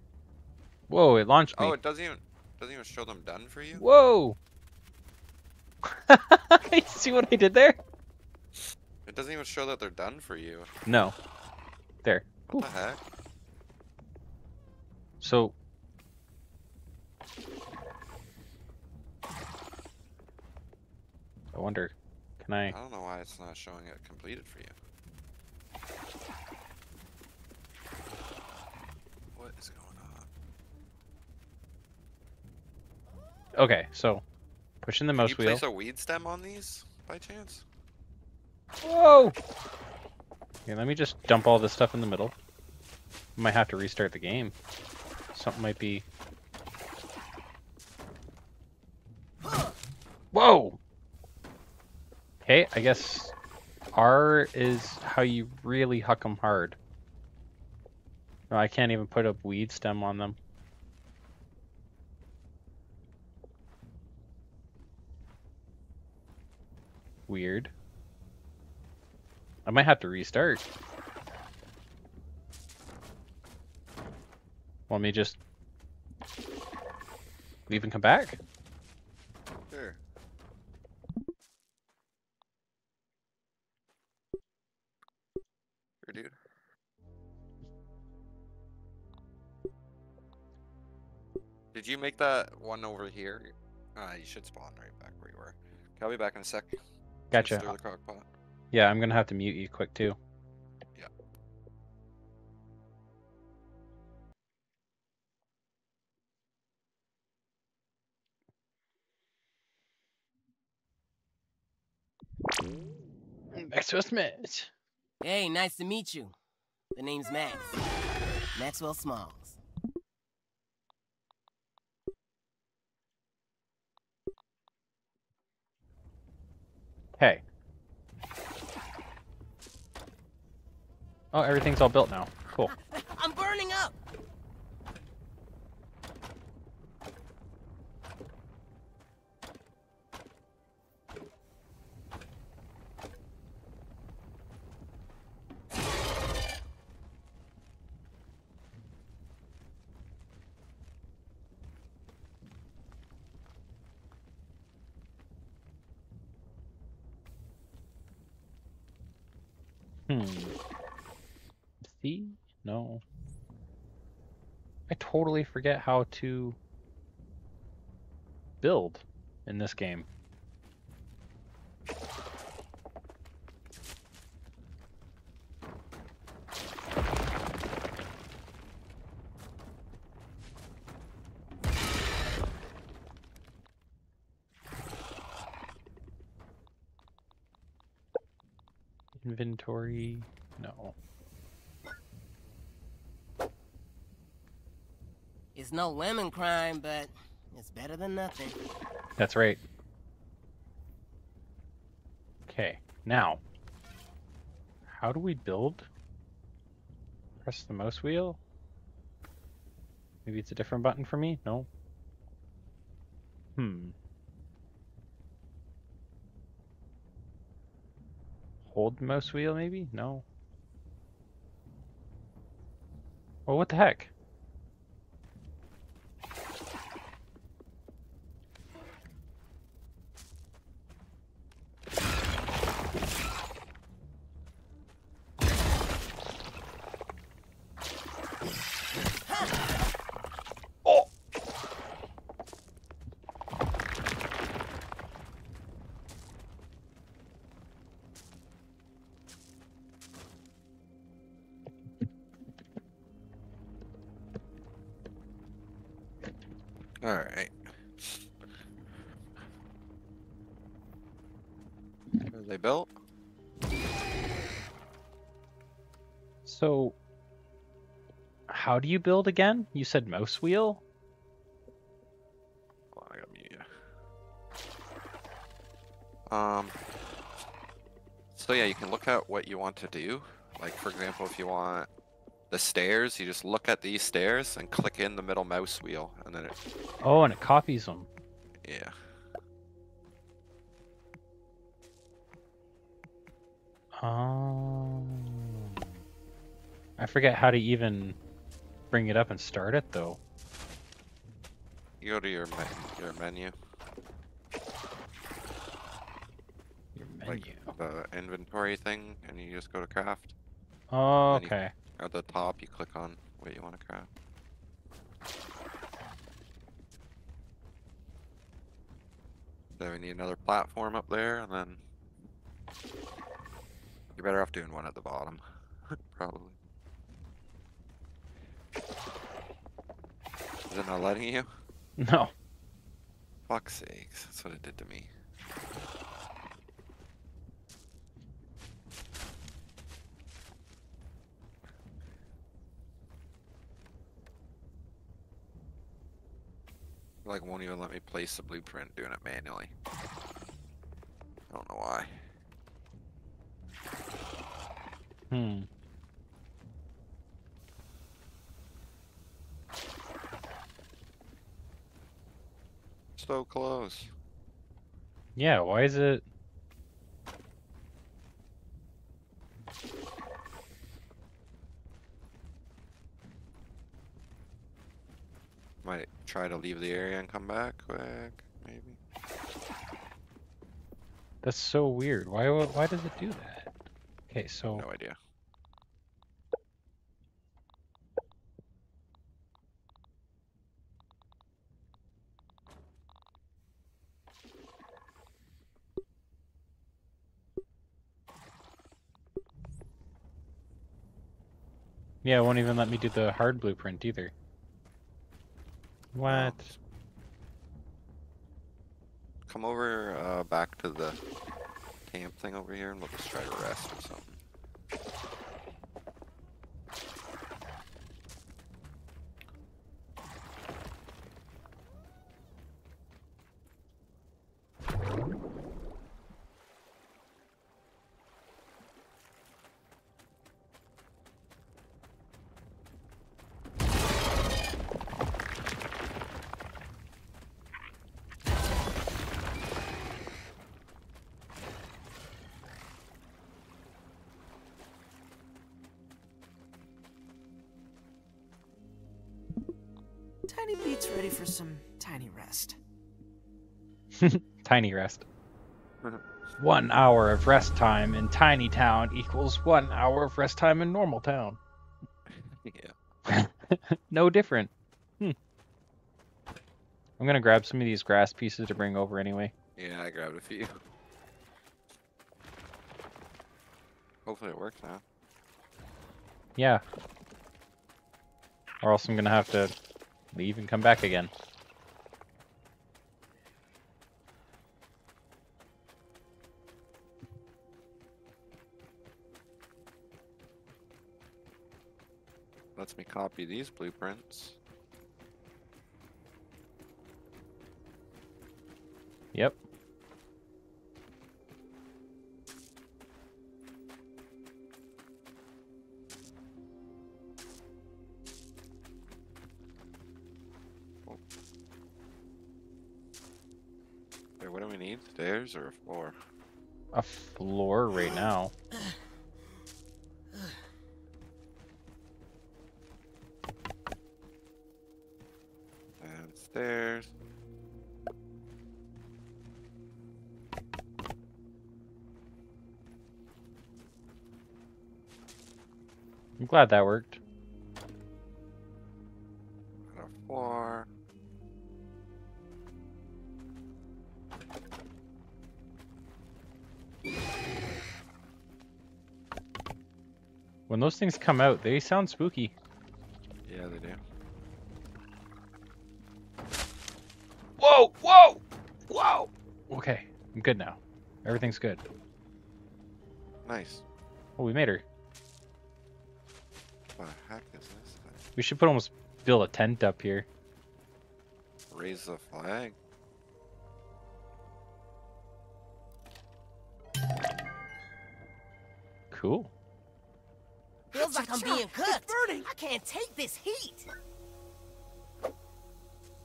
Whoa! It launched me. Oh, it doesn't even doesn't even show them done for you. Whoa! (laughs) you see what I did there? It doesn't even show that they're done for you. No. There. What the heck? So. I wonder, can I? I don't know why it's not showing it completed for you. What is going on? Okay, so pushing the Can mouse you wheel. place a weed stem on these by chance? Whoa! Okay, let me just dump all this stuff in the middle. Might have to restart the game. Something might be. Whoa! Okay, I guess R is how you really huck them hard. No, I can't even put a weed stem on them. Weird. I might have to restart. Want me just leave and come back? Sure. Sure, dude. Did you make that one over here? Ah, you should spawn right back where you were. Okay, I'll be back in a sec. Just Gotcha. Stir the crock pot. Yeah, I'm gonna have to mute you quick too. Yeah. Maxwell Smith. Hey, nice to meet you. The name's Max. Maxwell Smalls. Hey. Oh, everything's all built now. Cool. I'm burning up! Hmm. See? No. I totally forget how to build in this game. Inventory, no. No lemon crime, but it's better than nothing. That's right. Okay, now. How do we build? Press the mouse wheel? Maybe it's a different button for me? No. Hmm. Hold mouse wheel, maybe? No. Oh, what the heck? How do you build again? You said mouse wheel? Hold on, I gotta mute you. Um. So yeah, you can look at what you want to do. Like for example, if you want the stairs, you just look at these stairs and click in the middle mouse wheel, and then it, Oh, and it copies them. yeah. Oh. I forget how to even bring it up and start it though. You go to your men- your menu, Your like menu. the inventory thing, and you just go to craft. Oh, then you- okay. At the top, you click on what you want to craft. So we need another platform up there, and then you're better off doing one at the bottom, (laughs) probably. Is it not letting you? No. Fuck's sakes, that's what it did to me. Like won't even let me place the blueprint doing it manually. I don't know why. Hmm. so close. Yeah, why is it... Might try to leave the area and come back quick, maybe. That's so weird. Why why does it do that? Okay, so no idea. Yeah, it won't even let me do the hard blueprint either. What? Come over uh, back to the camp thing over here and we'll just try to rest or something. Tiny rest. one hour of rest time in tiny town equals one hour of rest time in normal town. (laughs) yeah. (laughs) no different. Hmm. I'm gonna grab some of these grass pieces to bring over anyway. Yeah, I grabbed a few. Hopefully it works now. Yeah. Or else I'm gonna have to leave and come back again. Me copy these blueprints. Yep. Wait, what do we need? Stairs or a floor? A floor right now. (clears throat) glad that worked. And a floor. When those things come out, they sound spooky. Yeah, they do. Whoa! Whoa! Whoa! Okay, I'm good now. Everything's good. Nice. Oh, we made her. We should put almost build a tent up here. Raise the flag. Cool. Feels like I'm being cooked. It's burning. I can't take this heat.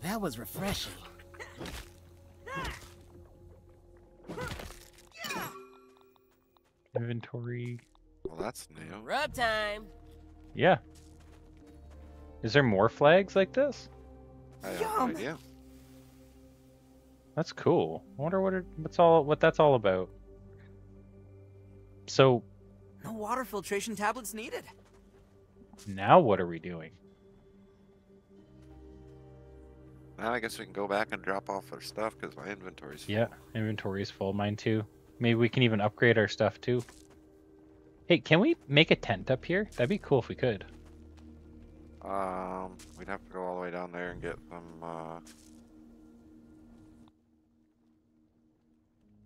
That was refreshing. Inventory. Well, that's new. Rub time. Yeah. Is there more flags like this? I have Yum. no idea. That's cool. I wonder what it, what's all what that's all about. So No water filtration tablets needed. now what are we doing? Now I guess we can go back and drop off our stuff because my inventory's full. Yeah, inventory is full. Mine too. Maybe we can even upgrade our stuff too. Hey, can we make a tent up here? That'd be cool if we could. Um, we'd have to go all the way down there and get some, uh,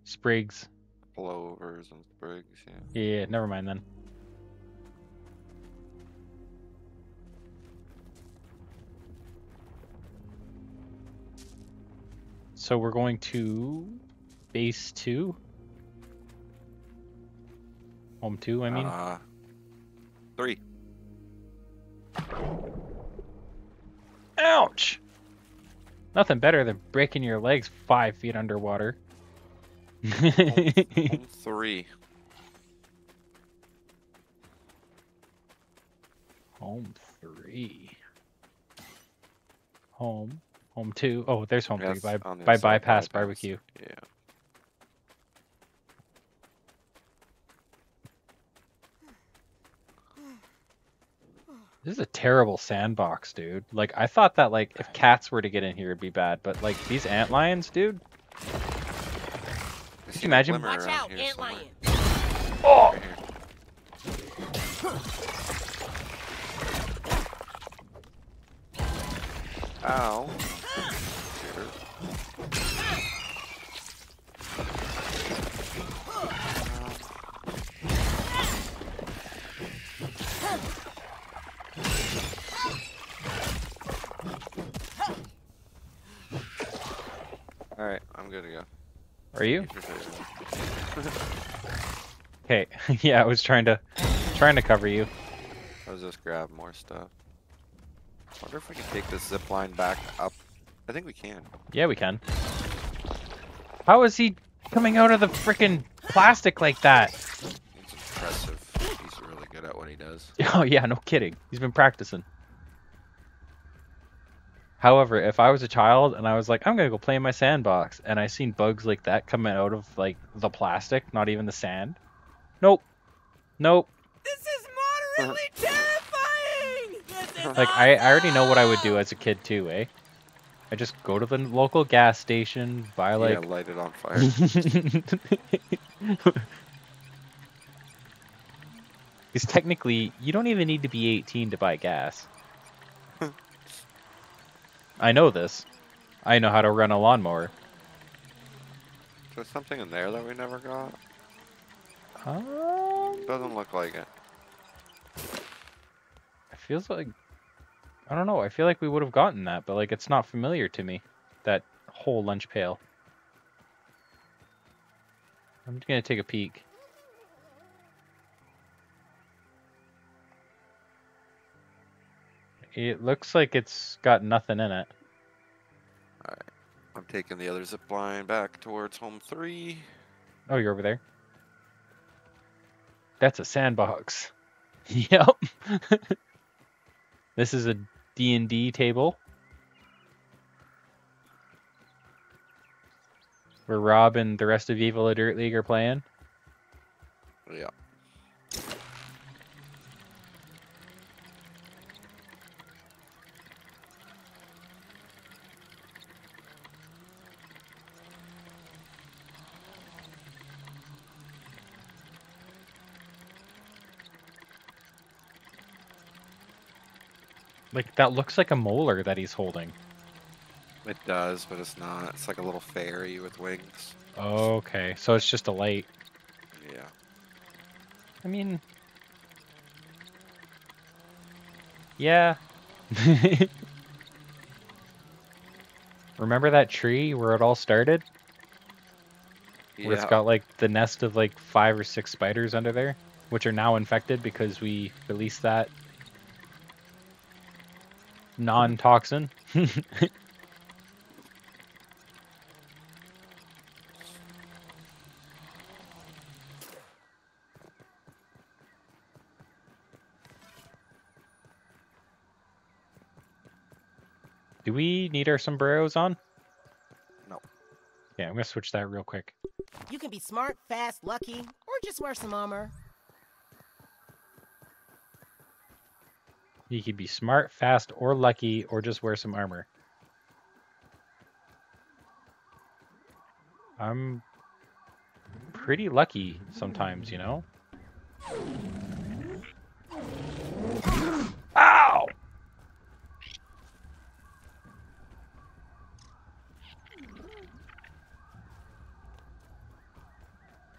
Sprigs. plovers and sprigs, yeah. Yeah, never mind then. So we're going to base two. Home two, I mean. Uh, three. Ouch! Nothing better than breaking your legs five feet underwater. Home (laughs) three. Home three. home. Home two. Oh, there's home Yeah, three. By it's on the by other side, bypass barbecue. Yeah. This is a terrible sandbox, dude. Like I thought that like if cats were to get in here it'd be bad, but like these ant lions, dude. I seen a imagine- Watch out, here ant lion. Oh, Ow. Are you? Keep your face on. Okay. yeah, I was trying to trying to cover you. I was just grab more stuff. Wonder if we can take this zip line back up. I think we can. Yeah, we can. How is he coming out of the freaking plastic like that? It's impressive. He's really good at what he does. (laughs) Oh yeah, no kidding. He's been practicing. However, if I was a child and I was like, I'm gonna go play in my sandbox, and I seen bugs like that coming out of like the plastic, not even the sand. Nope. Nope. This is moderately terrifying! This is Like I, I already know what I would do as a kid too, eh? I just go to the local gas station, buy like yeah, light it on fire. (laughs) Because technically, you don't even need to be 18 to buy gas. I know this. I know how to run a lawnmower. Is there something in there that we never got? Um, Doesn't look like it. it feels like I don't know. I feel like we would have gotten that, but like it's not familiar to me. That whole lunch pail. I'm just gonna take a peek. It looks like it's got nothing in it. All right. I'm taking the other zip line back towards home three. Oh, you're over there. That's a sandbox. (laughs) yep. (laughs) this is a D&D table. Where Rob and the rest of Evil Dirt League are playing. Yeah. Like that looks like a molar that he's holding. It does, but it's not. It's like a little fairy with wings. Okay, so it's just a light. Yeah. I mean, yeah. (laughs) Remember that tree where it all started? Yeah. Where it's got like the nest of like five or six spiders under there, which are now infected because we released that non-toxin. (laughs) Do we need our sombreros on? No. Yeah, I'm gonna switch that real quick. You can be smart, fast, lucky, or just wear some armor. You could be smart, fast, or lucky, or just wear some armor. I'm pretty lucky sometimes, you know? Ow!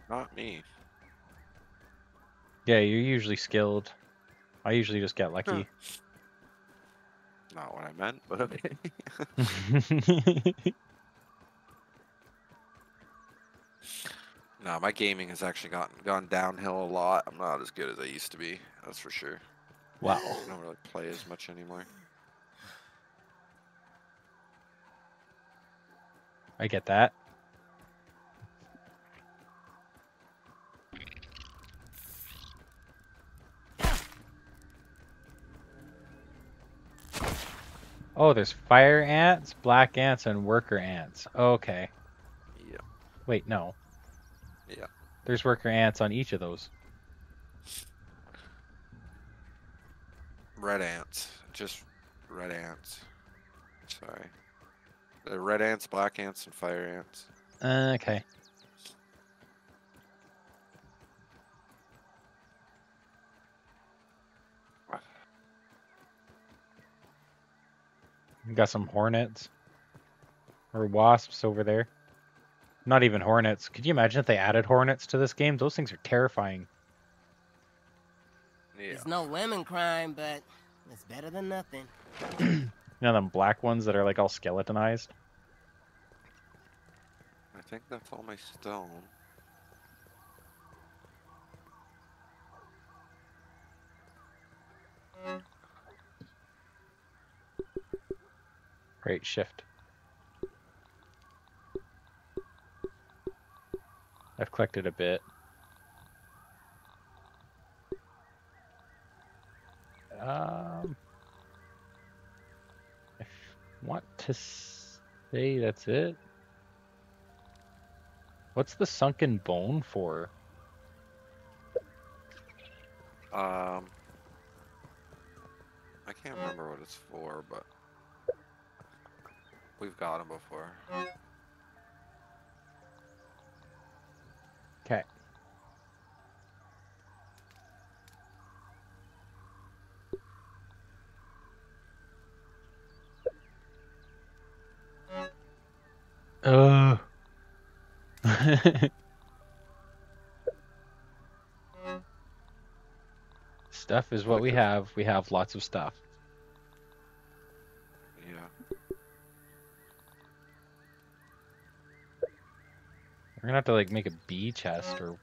Not me. Yeah, you're usually skilled. I usually just get lucky. Not what I meant, but okay. (laughs) (laughs) no, my gaming has actually gotten gone downhill a lot. I'm not as good as I used to be. That's for sure. wow. I don't really play as much anymore. I get that. Oh, there's fire ants, black ants, and worker ants. Okay. Yeah. Wait, no. Yeah. There's worker ants on each of those. Red ants. Just red ants. Sorry. The red ants, black ants, and fire ants. Uh, okay. Got some hornets or wasps over there. Not even hornets. Could you imagine if they added hornets to this game? Those things are terrifying. Yeah. It's no lemon crime, but it's better than nothing. (clears throat) You know them black ones that are like all skeletonized. I think that's all my stone. Right, shift. I've collected a bit. Um, I want to say that's it. What's the sunken bone for? Um, I can't remember what it's for, but we've got them before. Okay. Uh. (laughs) stuff is what we have. We have lots of stuff. We're gonna have to like make a bee chest or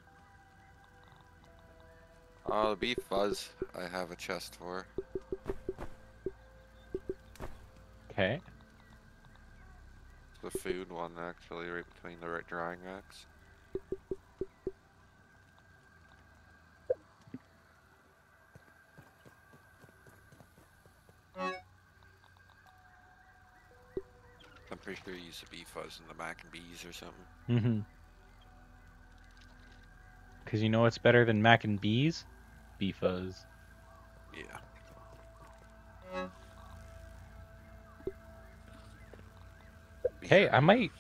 Oh, the bee fuzz. I have a chest for. okay. The food one actually, right between the right drying racks. I'm pretty sure you used the bee fuzz in the mac and bees or something. Mm-hmm. Cause you know what's better than mac and bees? Bee fuzz. Yeah. Hey, I might.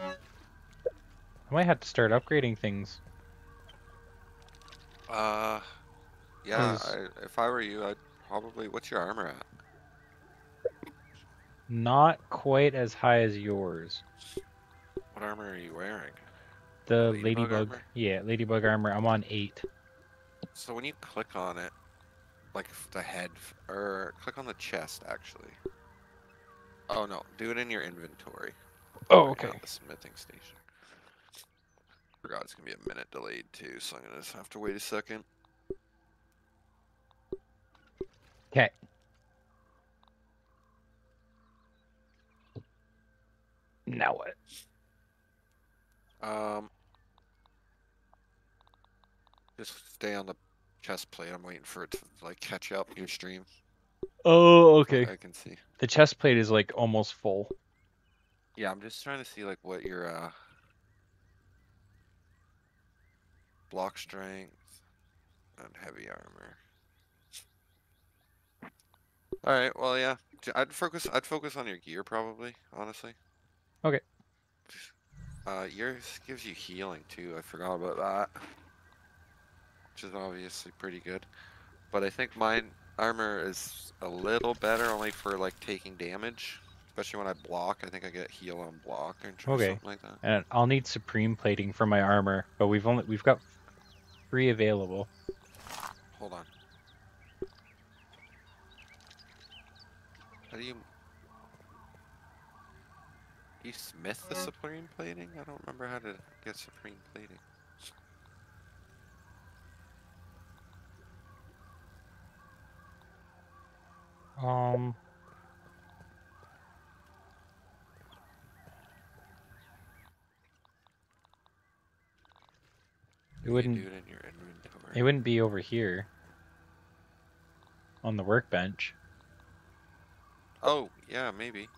I might have to start upgrading things. Uh, yeah, I, if I were you, I'd probably. What's your armor at? Not quite as high as yours. What armor are you wearing? The Ladybug ladybug, armor? yeah, ladybug armor. I'm on eight. So when you click on it, like the head, or click on the chest actually. Oh no, do it in your inventory. Oh, Right, not okay. The smithing station. Forgot it's gonna be a minute delayed too, so I'm gonna just have to wait a second. Okay. Now what? Um, just stay on the chest plate. I'm waiting for it to like catch up your stream. Oh, okay. I can see. The chest plate is like almost full. Yeah, I'm just trying to see like what your uh block strength and heavy armor. All right, well yeah, I'd focus I'd focus on your gear probably, honestly. Okay. Uh yours gives you healing too. I forgot about that. Which is obviously pretty good. But I think mine armor is a little better only for like taking damage. Especially when I block, I think I get heal on block or Okay. something like that. And I'll need supreme plating for my armor, but we've only we've got three available. Hold on. How do you... You smith the um. supreme plating? I don't remember how to get supreme plating. Um. It wouldn't. do it in your inventory. It wouldn't be over here. On the workbench. Oh, yeah, maybe.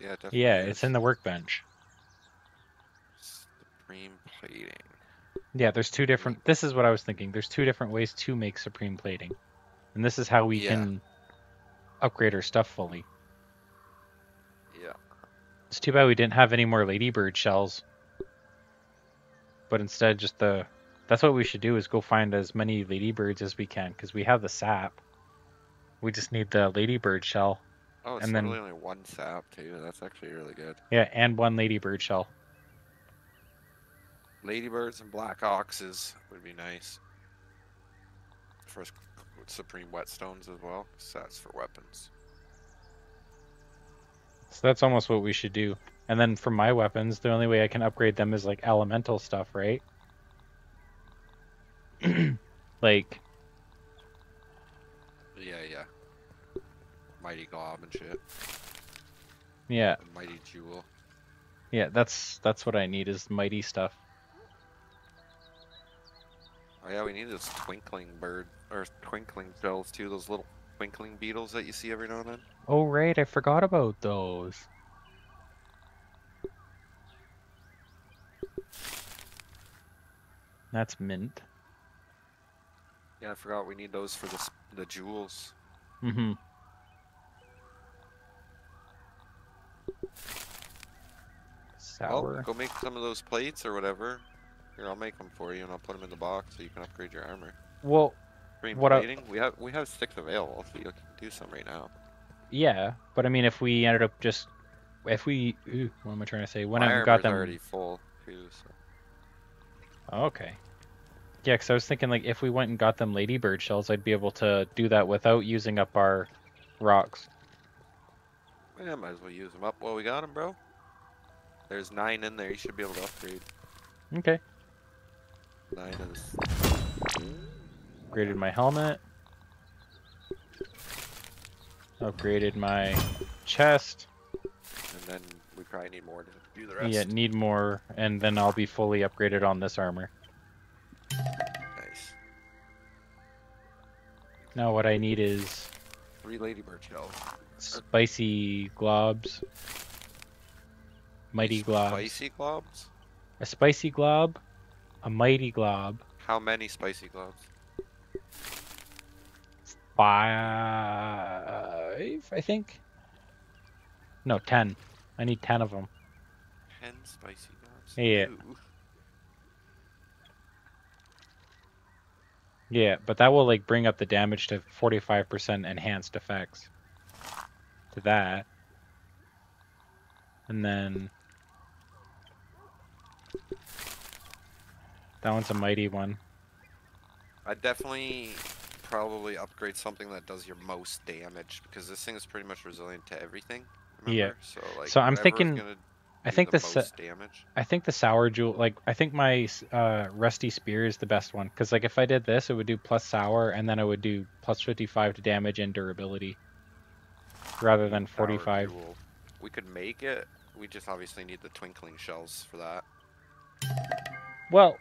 Yeah, definitely. Yeah, it's in the workbench. Supreme plating. Yeah, there's two different. This is what I was thinking. There's two different ways to make supreme plating, and this is how we Yeah. can upgrade our stuff fully. Yeah. It's too bad we didn't have any more ladybird shells, but instead just the. That's what we should do is go find as many ladybirds as we can because we have the sap. We just need the ladybird shell. Oh, it's And then- only one sap too. That's actually really good. Yeah, and one ladybird shell. Ladybirds and black oxes would be nice. First, supreme whetstones as well. 'cause that's for weapons. So that's almost what we should do. And then for my weapons, the only way I can upgrade them is like elemental stuff, right? (clears throat) like Yeah, yeah. Mighty glob and shit. yeah, And mighty jewel. yeah, that's that's what I need is mighty stuff. Oh yeah, we need those twinkling bird or twinkling shells too. Those little twinkling beetles that you see every now and then. Oh right, I forgot about those. That's mint. Yeah, I forgot we need those for the the jewels. Mm-hmm. Well, Sour. go make some of those plates or whatever. Here, I'll make them for you, and I'll put them in the box so you can upgrade your armor. Well, Green What I-? We have we have six available, so you can do some right now. yeah, but I mean, if we ended up just, if we, ooh, what am I trying to say? When My I got them, already full too. So. Okay. Yeah, because I was thinking like if we went and got them ladybird shells, I'd be able to do that without using up our rocks. Yeah, might as well use them up while we got them, bro. There's nine in there. You should be able to upgrade. Okay. Nine is Upgraded my helmet. Upgraded my chest. and then we probably need more to do the rest. Yeah, need more, and then I'll be fully upgraded on this armor. Nice. Now what I need is Three ladybird shells. spicy globs. Mighty globs. Spicy globs? A spicy glob, a mighty glob, How many spicy globs? five, I think. No, ten. I need ten of them. Ten spicy globs. Yeah. Ooh. Yeah, but that will like bring up the damage to 45% enhanced effects. To that. And then that one's a mighty one. I'd definitely probably upgrade something that does your most damage because this thing is pretty much resilient to everything. Remember? Yeah. So like. So I'm thinking- I think the the, most damage. I think the sour jewel like I think my uh, rusty spear is the best one cuz like if I did this it would do plus sour and then it would do plus 55 to damage and durability rather than 45. We could make it. We just obviously need the twinkling shells for that. Well,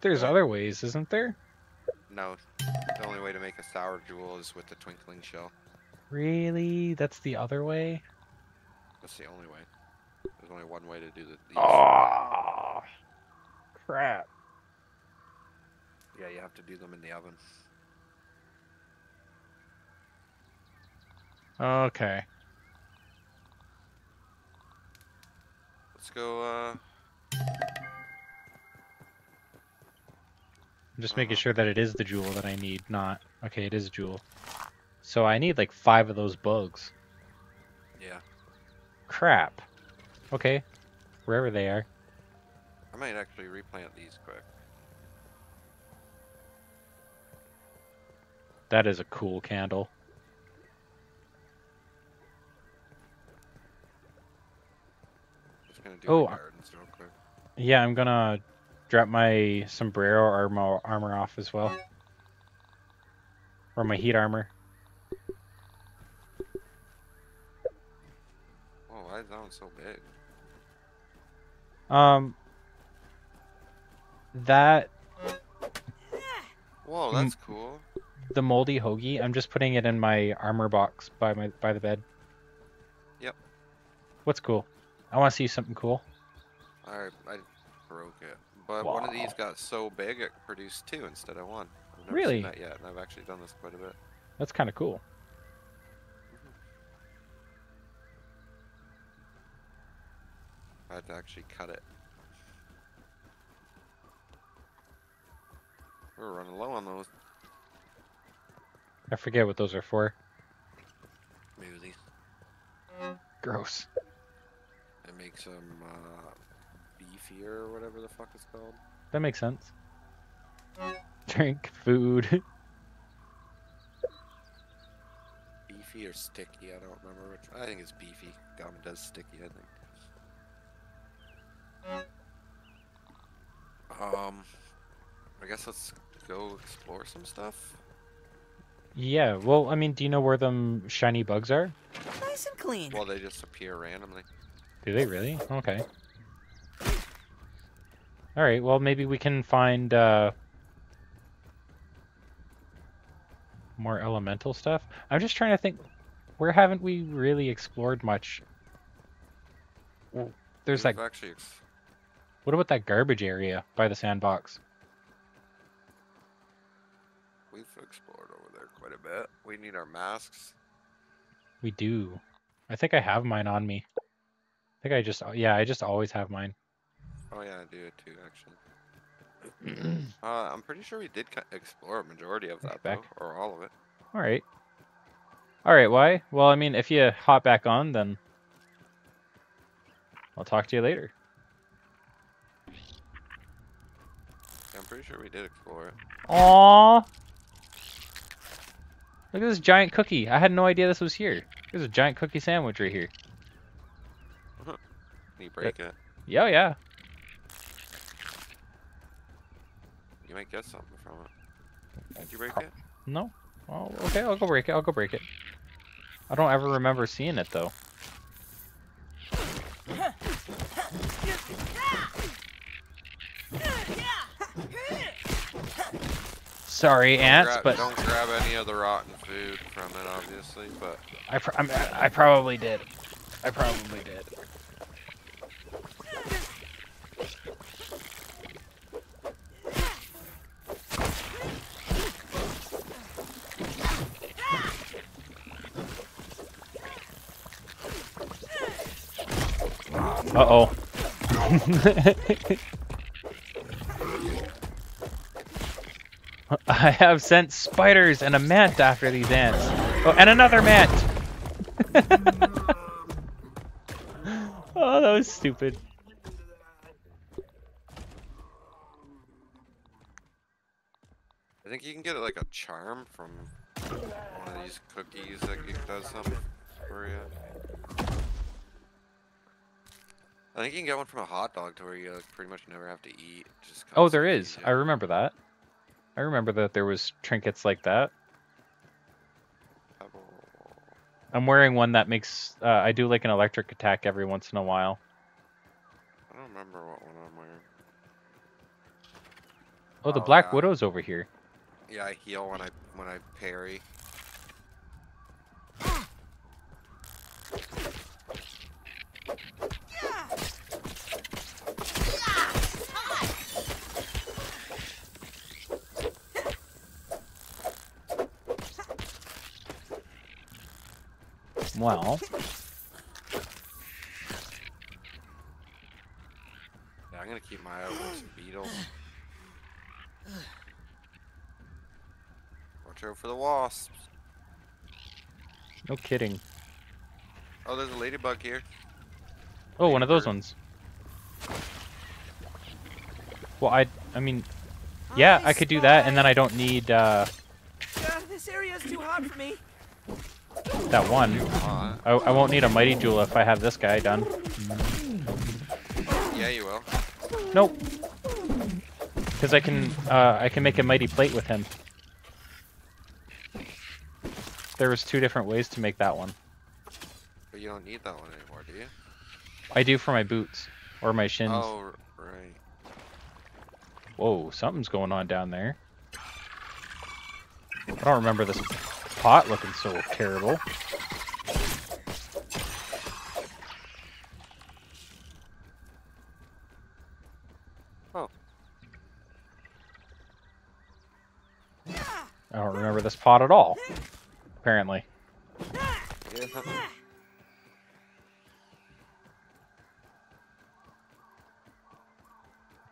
there's other ways, isn't there? No, the only way to make a sour jewel is with the twinkling shell. Really? That's the other way? That's the only way. There's only one way to do the. These. Oh, crap. Yeah, you have to do them in the oven. Okay. Let's go. Uh, I'm just making sure that it is the jewel that I need, not. Okay, it is a jewel. So I need like five of those bugs. yeah, Crap. Okay. Wherever they are. I might actually replant these quick. That is a cool candle. Just gonna do Oh, gardens real quick. Yeah, I'm gonna drop my sombrero armor armor off as well. Or my heat armor. Oh, why is that one so big? Um that Whoa, that's cool. The moldy hoagie. I'm just putting it in my armor box by my by the bed. Yep. What's cool? I want to see something cool. Alright, I broke it. But one of these got so big it produced two instead of one. I've never Really? seen that yet, and I've actually done this quite a bit. That's kind of cool. I had to actually cut it. We're running low on those I forget what those are for. movies. Gross. It makes them uh, beefier or whatever the fuck it's called. That makes sense. (laughs) Drink, food. Beefy or sticky, I don't remember which. I think it's beefy. Gum does sticky, I think. Um, I guess let's go explore some stuff. yeah. Well, I mean, do you know where them shiny bugs are? Nice and clean. Well, they just appear randomly. Do they really? Okay. All right. Well, maybe we can find uh, more elemental stuff. I'm just trying to think. Where haven't we really explored much? There's We've that. actually. What about that garbage area by the sandbox? we've explored over there quite a bit. We need our masks. We do. I think I have mine on me. I think I just. Yeah, I just always have mine. Oh yeah, I do it too, actually. Uh, I'm pretty sure we did explore a majority of that, back. though, or all of it. All right. All right. Why? Well, I mean, if you hop back on, then I'll talk to you later. I'm pretty sure we did explore it. Aww. Look at this giant cookie. I had no idea this was here. There's a giant cookie sandwich right here. (laughs) Can you break it? Yeah, yeah. You might get something from it. Did you break oh, it? No. Oh, okay. I'll go break it. I'll go break it. I don't ever remember seeing it though. Sorry, Don't ants, grab- but don't grab any of the rotten food from it, obviously. But I, pr- I'm, I probably did. I probably did. Uh oh. (laughs) I have sent spiders and a mant after these ants. Oh, and another mant. (laughs) oh, that was stupid. I think you can get like a charm from one of these cookies that g- does something for you. I think you can get one from a hot dog to where you like, pretty much never have to eat. Just Oh, there is. I remember that. I remember that there was trinkets like that. Pebble. I'm wearing one that makes uh, I do like an electric attack every once in a while. I don't remember what one I'm wearing. Oh, the Oh, Black yeah. Widow's over here. Yeah, I heal when I when I parry. Well, Yeah, I'm gonna keep my eye out for some beetles. Watch out for the wasps. no kidding. Oh, there's a ladybug here. Oh, one of those ones. Well, I I mean, yeah, I could do that, and then I don't need uh, Uh, this area is too hot for me. That one. I, I won't need a Mighty Jewel if I have this guy done. yeah, you will. Nope. Because I can uh, I can make a mighty plate with him. There was two different ways to make that one. But you don't need that one anymore, do you? I do for my boots or my shins. Oh, right. Whoa, something's going on down there. I don't remember this pot looking so terrible. Oh. I don't remember this pot at all. Apparently.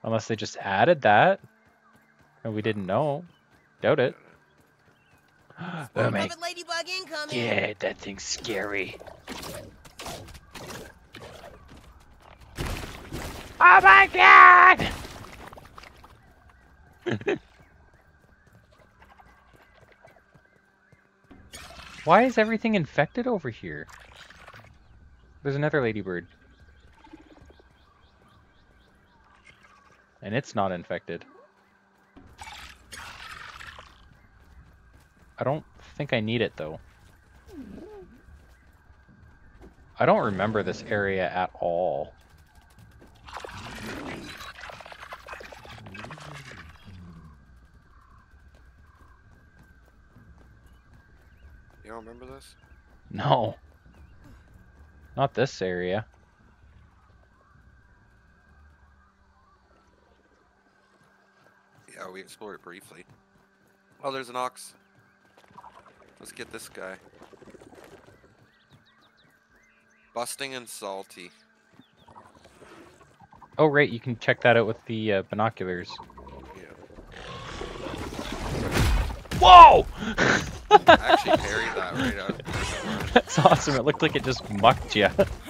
Unless they just added that. And we didn't know. Doubt it. (gasps) oh my ladybug incoming. yeah, that thing's scary. Oh my god! (laughs) Why is everything infected over here? There's another ladybird. And it's not infected. I don't think I need it though. I don't remember this area at all. You don't remember this? No. Not this area. Yeah, we explored it briefly. Oh, there's an ox. Let's get this guy. Busting and salty. Oh, right, you can check that out with the uh, binoculars. Yeah. Whoa! I actually parried that right out. (laughs) That's awesome. It looked like it just mucked you. (laughs)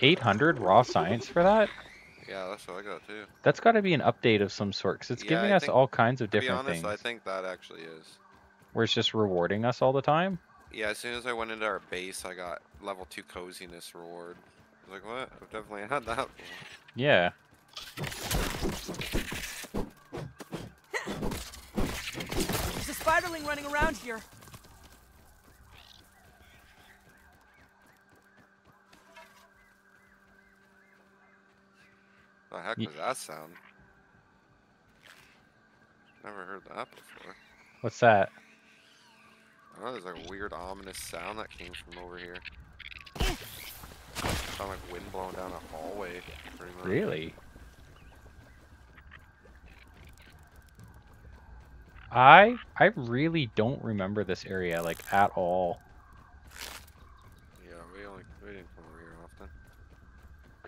800 raw science for that? Yeah, that's what I got too. That's got to be an update of some sort, because it's Yeah, giving I us think- all kinds of To be different honest, I think that actually is. Where it's just rewarding us all the time. Yeah, as soon as I went into our base, I got level 2 coziness reward. I was like, what? I've definitely had that. before. Yeah. There's a spiderling running around here. The heck does that sound? Never heard that before. What's that? I know there's like a weird ominous sound that came from over here. Sound like wind blowing down a hallway. Really? I I really don't remember this area like at all. Yeah, we only we didn't come over here often.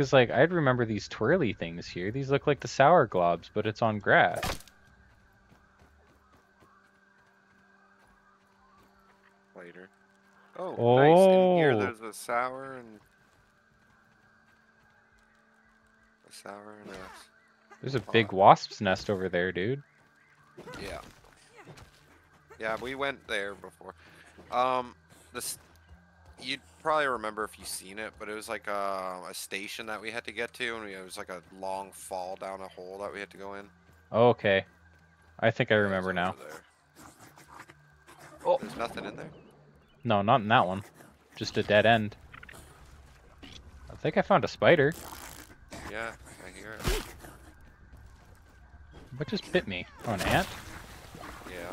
Cause like I'd remember these twirly things here. These look like the sour globs, but it's on grass. Later. Oh, nice. In here Oh. there's a sour and a sour and a There's a big wasp's nest over there, dude. Yeah. Yeah, we went there before. Um, this you'd probably remember if you've seen it, but it was like a, a station that we had to get to, and we, it was like a long fall down a hole that we had to go in. Okay. I think I Yeah, it was remember now. there. Oh. There's nothing in there. No, not in that one. Just a dead end. I think I found a spider. Yeah, I hear it. What just bit me? Oh, an ant? Yeah.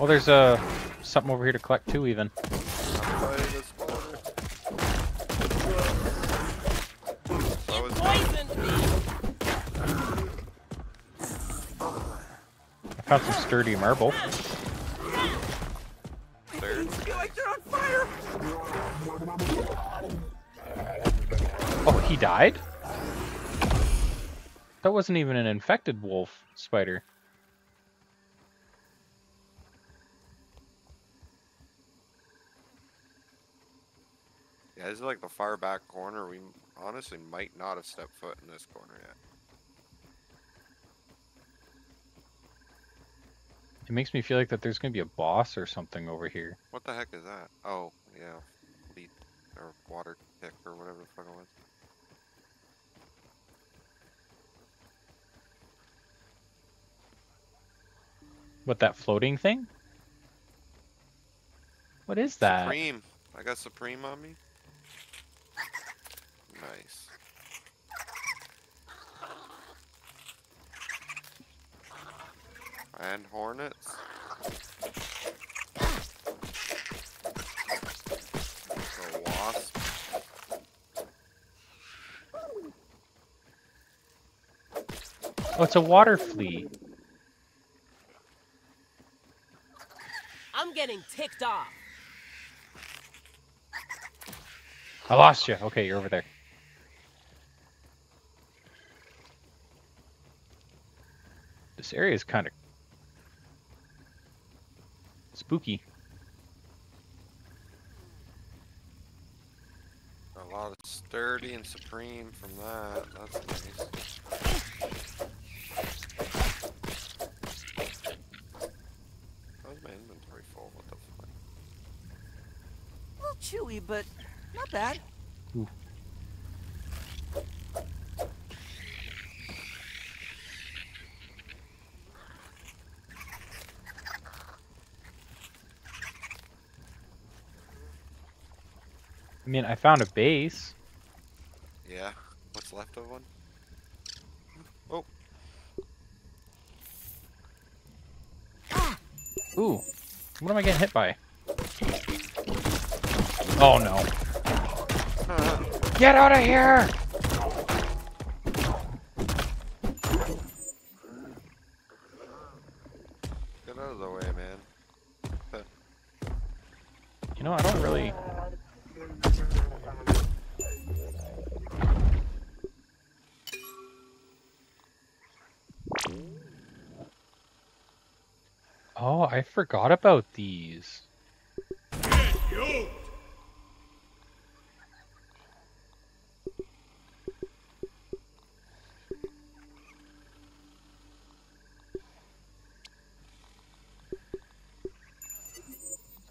Oh, there's uh, something over here to collect too, even. I found some sturdy marble. Oh, he died? That wasn't even an infected wolf spider. Yeah, this is like the far back corner. We honestly might not have stepped foot in this corner yet. It makes me feel like that there's gonna be a boss or something over here. What the heck is that? Oh, yeah. Lead or water pick or whatever the fuck it was. What, that floating thing? What is that? Supreme. I got Supreme on me. Nice. And Hornets. The Wasp. Oh, it's a water flea. I'm getting ticked off. I lost you. Okay, you're over there. This area is kind of spooky. A lot of sturdy and supreme from that. That's nice. How's my inventory full? What the fuck? A little chewy, but not bad. I mean, I found a base. Yeah. What's left of one? Oh, Ooh, what am I getting hit by? Oh no. Uh-huh. Get out of here! Forgot about these.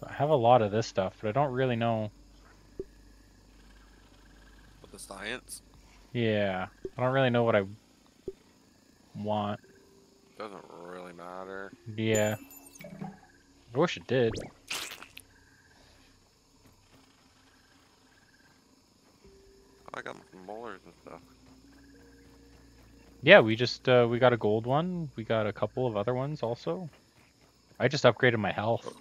So I have a lot of this stuff, but I don't really know. With the science, Yeah, I don't really know what I want. doesn't really matter. Yeah. I wish it did. I got molars and stuff. Yeah, we just uh, we got a gold one. We got a couple of other ones also. I just upgraded my health.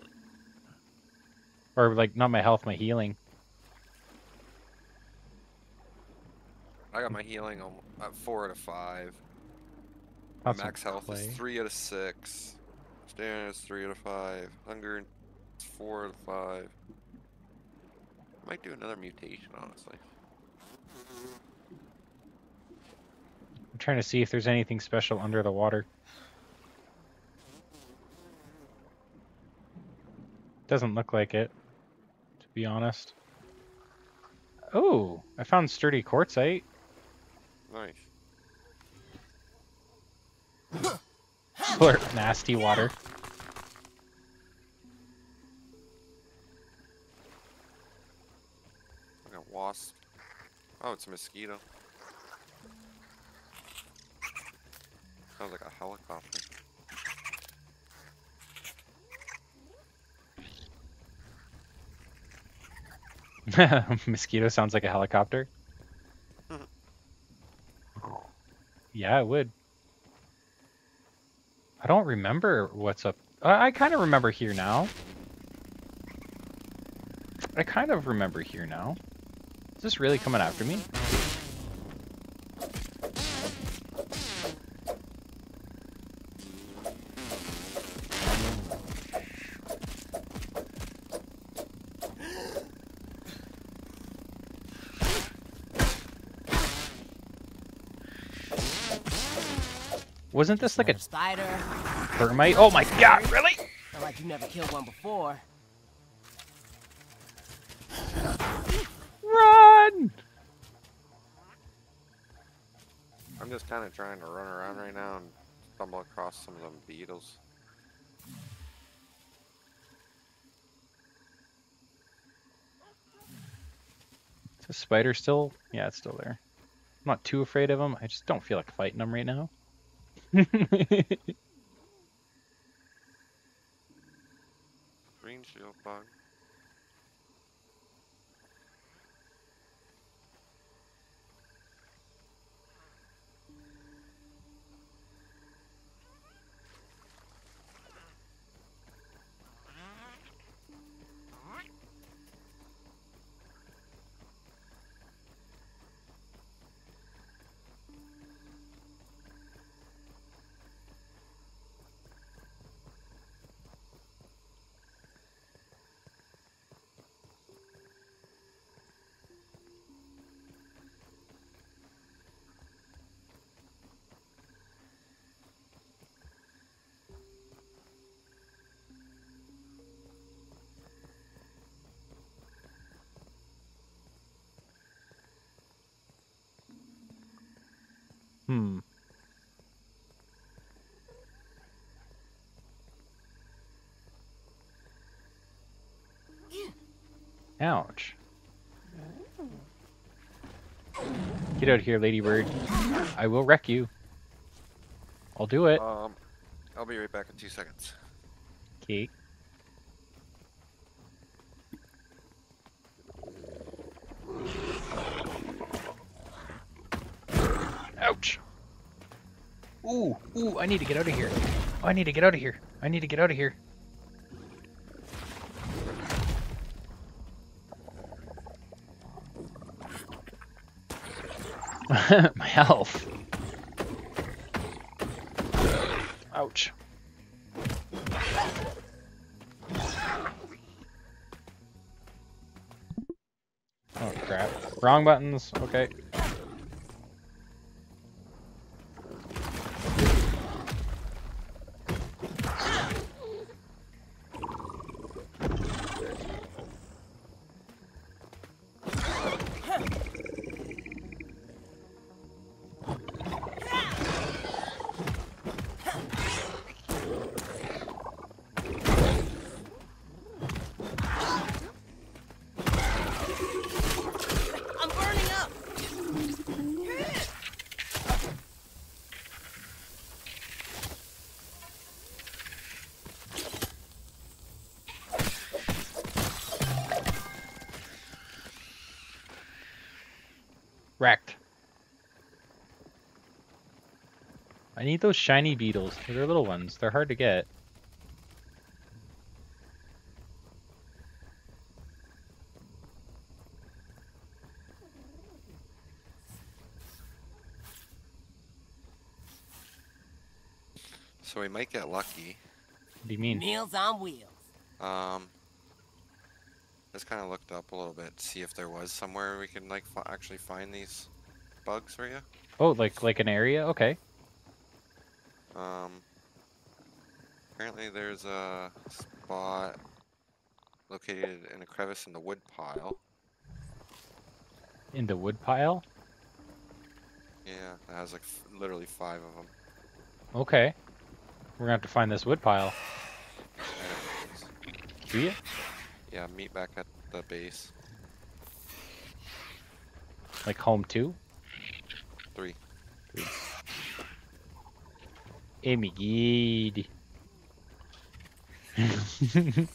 Or like not my health, my healing. I got my healing on at four out of five. My That's some max health clay. is three out of six. Stamina is three out of five. Hunger is four out of five. I might do another mutation, honestly. I'm trying to see if there's anything special under the water. Doesn't look like it, to be honest. Oh, I found sturdy quartzite. Nice. (laughs) Or nasty water. I got wasp. Oh, it's a mosquito. Sounds like a helicopter. (laughs) Mosquito sounds like a helicopter. (laughs) yeah, it would. I don't remember what's up. I, I kind of remember here now. I kind of remember here now. Is this really coming after me? Wasn't this like a Another spider. termite? Oh my god, really? Not like you never killed one before. Run! I'm just kind of trying to run around right now and stumble across some of them beetles. Is the spider still? Yeah, it's still there. I'm not too afraid of them. I just don't feel like fighting them right now. (laughs) Green shield bug. Hmm. Ouch. Get out of here, Ladybird. I will wreck you. I'll do it. Um, I'll be right back in two seconds. Okay. Ouch. Ooh, ooh, I need to get out of here. Oh, I need to get out of here. I need to get out of here. (laughs) My health. Ouch. Oh crap. Wrong buttons. Okay. Need those shiny beetles. They're little ones. They're hard to get. So we might get lucky. What do you mean? Meals on wheels. Um, just kind of looked up a little bit, to see if there was somewhere we can like fi- actually find these bugs for you. Oh, like like an area? Okay. Um, apparently there's a spot located in a crevice in the wood pile. In the wood pile? Yeah, it has like f- literally five of them. Okay. We're gonna have to find this wood pile. Do you? Yeah, meet back at the base. Like home two? Three. Amy Gid. (laughs)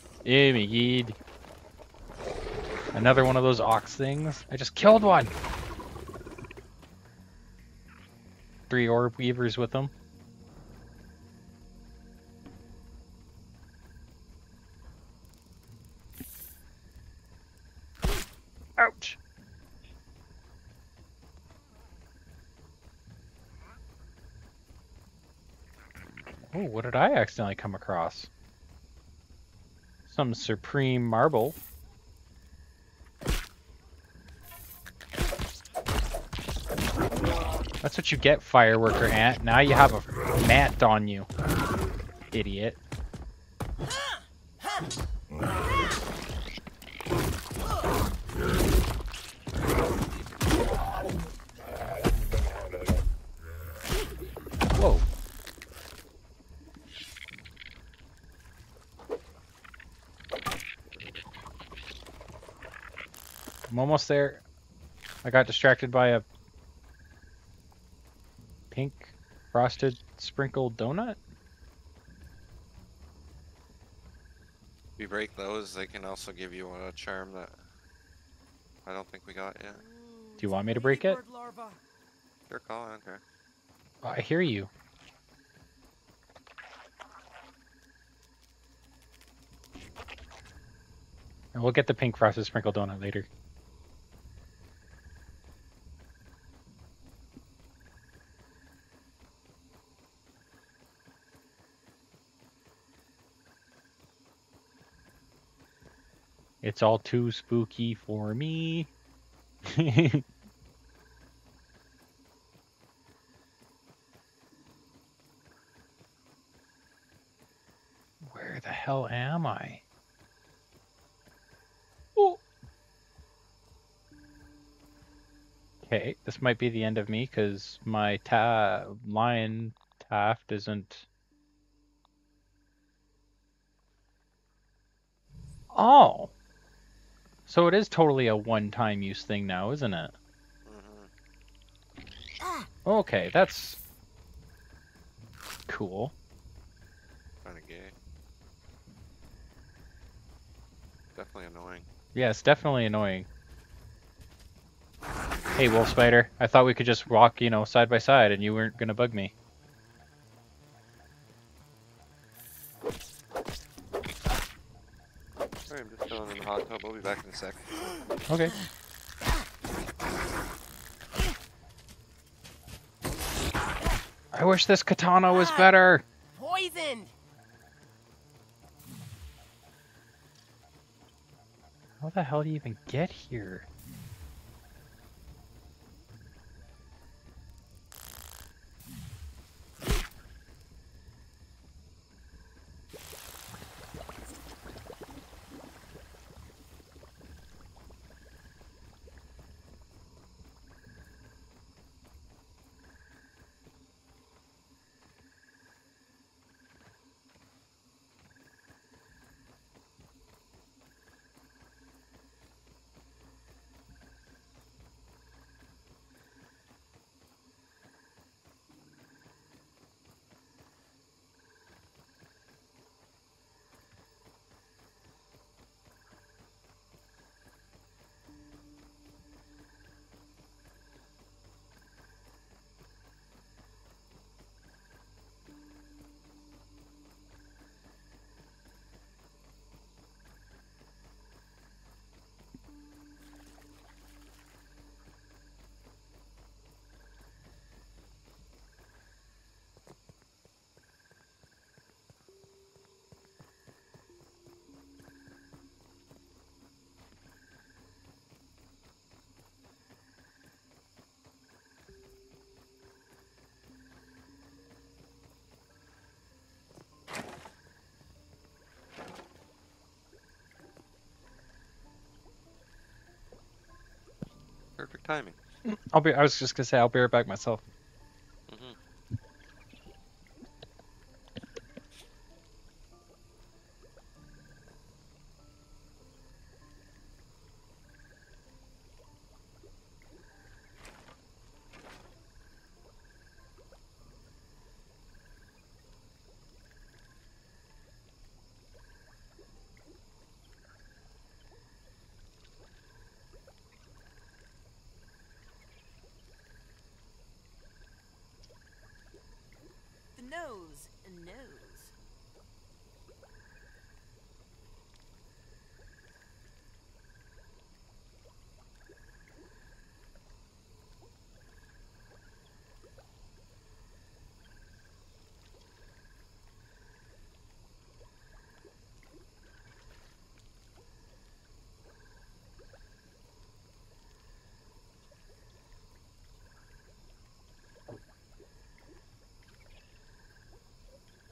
Another one of those ox things. I just killed one. Three orb weavers with them. I accidentally come across? Some supreme marble. That's what you get, fireworker ant. Now you have a mat on you. Idiot. Whoa. I'm almost there. I got distracted by a pink frosted sprinkled donut. If you break those, they can also give you a charm that I don't think we got yet. Do you want me to break it? Your call, I don't care. Oh, I hear you. And we'll get the pink frosted sprinkled donut later. It's all too spooky for me. (laughs) Where the hell am I? Oh. Okay, this might be the end of me because my ta lion taft isn't. Oh, so it is totally a one-time use thing now, isn't it? hmm Ah, Okay, that's cool. Kind of gay. Definitely annoying. Yeah, it's definitely annoying. Hey, Wolf Spider, I thought we could just walk, you know, side by side and you weren't gonna bug me. Be back in a sec. Okay. I wish this katana was ah, better. poisoned. How the hell do you even get here? Perfect timing. I'll be. I was just gonna say I'll be right back myself. hmm The nose and nose.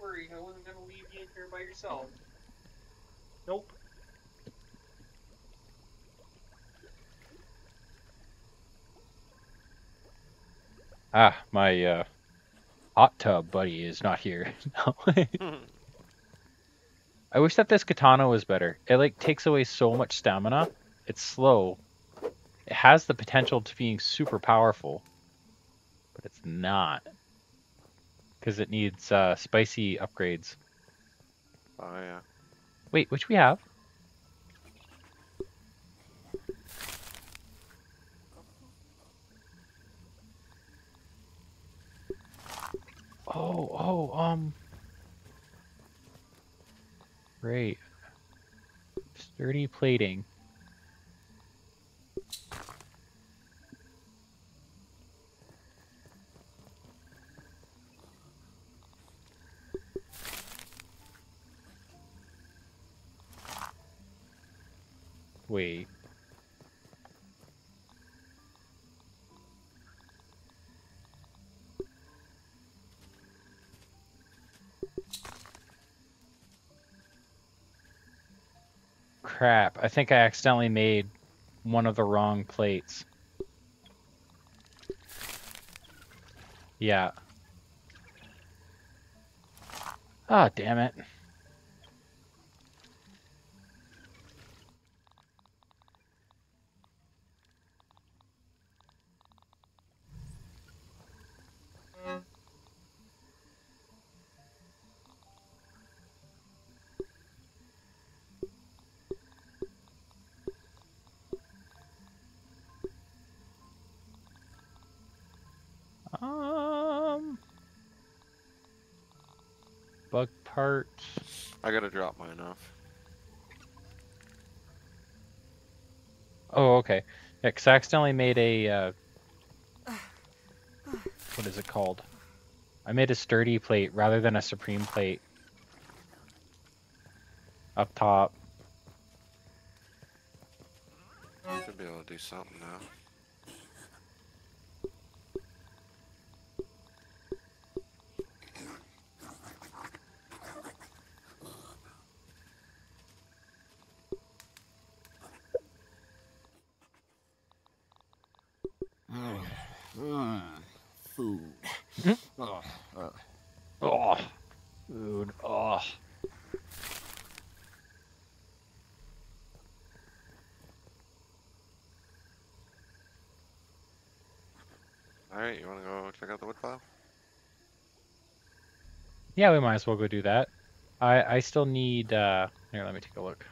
Worry, I wasn't gonna leave you in here by yourself. Nope. Ah, my uh, hot tub buddy is not here. (laughs) (laughs) I wish that this katana was better. It like takes away so much stamina. It's slow. It has the potential to being super powerful, but it's not because it needs uh, spicy upgrades. Oh yeah. Wait, which we have? Oh, oh, um. Great. Sturdy plating. think I accidentally made one of the wrong plates. Yeah. Ah, oh, damn it. 'Cause I accidentally made a. Uh, what is it called? I made a sturdy plate rather than a supreme plate. Up top. Should be able to do something now. Mm, food. Mhm. Oh, uh, Oh, food. Oh. Alright, you wanna go check out the wood pile? Yeah, we might as well go do that. I I still need. uh Here, let me take a look.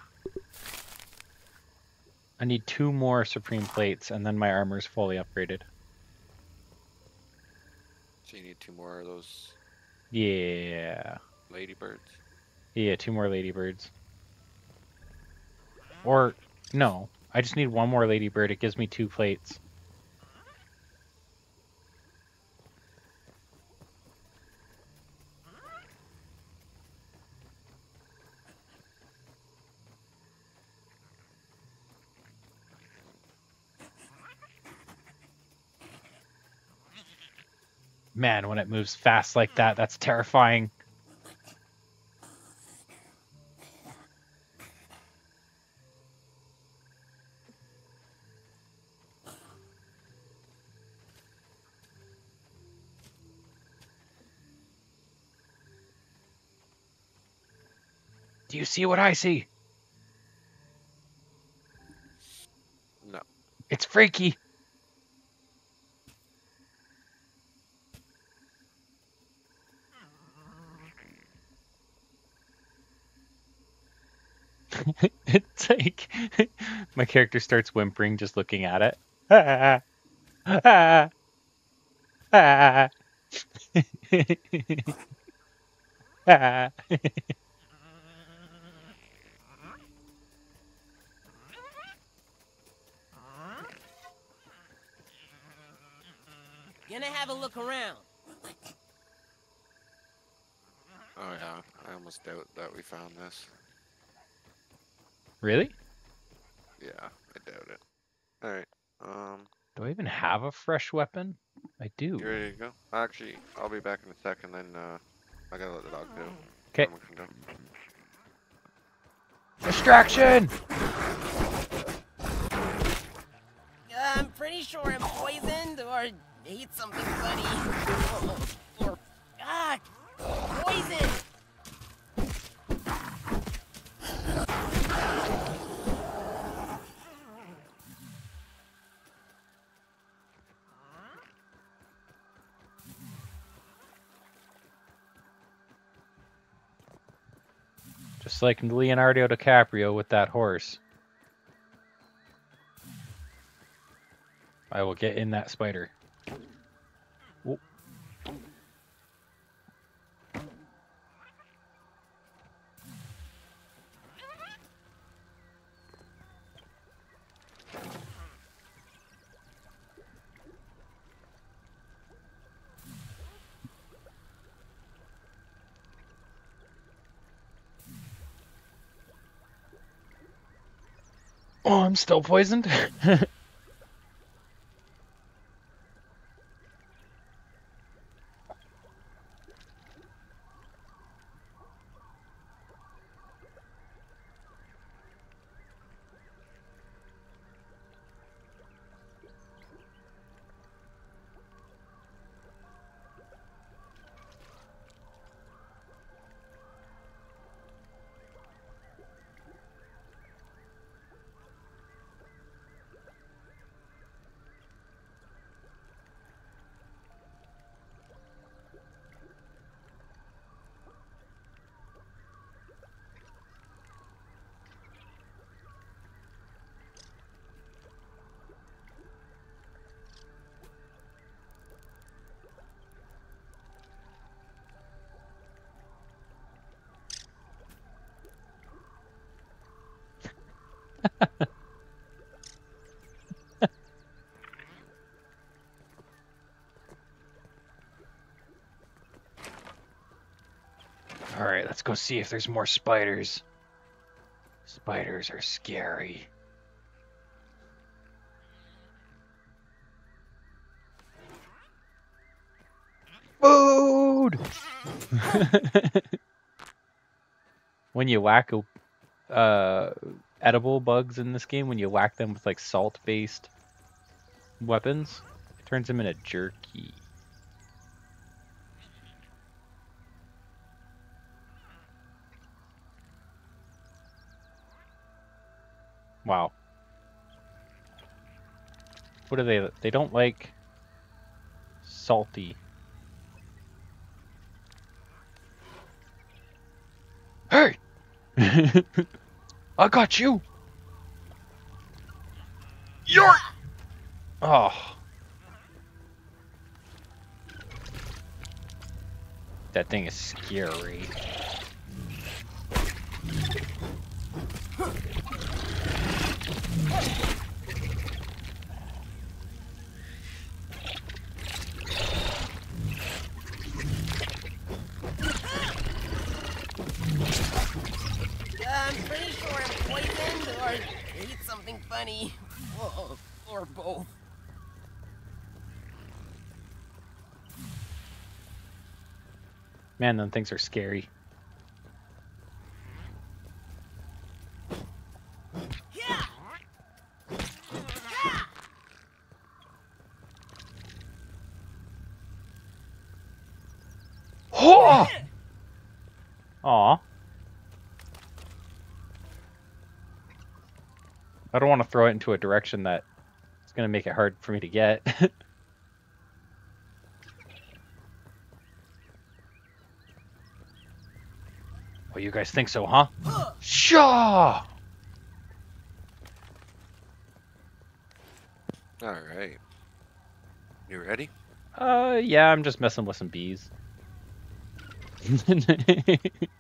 I need two more supreme plates, and then my armor's fully upgraded. So you need two more of those Yeah. ladybirds. Yeah, two more ladybirds. Or no, I just need one more ladybird. It gives me two plates. Man, when it moves fast like that, that's terrifying. Do you see what I see? No. It's freaky. (laughs) it's like (laughs) my character starts whimpering just looking at it. Ah, ah, ah. Ah. gonna have a look around. Oh yeah, I almost doubt that we found this. Really? Yeah, I doubt it. Alright, um, Do I even have a fresh weapon? I do. you ready to go? Actually, I'll be back in a second, then, uh, I gotta let the dog go. 'Kay. Then we can go. Distraction! I'm pretty sure I'm poisoned or ate something funny. Or, ah, poison! Like Leonardo DiCaprio with that horse. I will get in that spider. Oh, I'm still poisoned. (laughs) go see if there's more spiders. Spiders are scary. Food! (laughs) when you whack a, uh, edible bugs in this game, when you whack them with like salt-based weapons, it turns them into jerky. What are they? They don't like salty. Hey! (laughs) I got you! You're. Oh. That thing is scary. Poisoned or ate something funny. (laughs) Oh, or both. Man, them things are scary. Yeah! Oh! Aw. I don't want to throw it into a direction that is going to make it hard for me to get. (laughs) well, you guys think so, huh? Shaw! All right. You ready? Uh, yeah, I'm just messing with some bees. (laughs)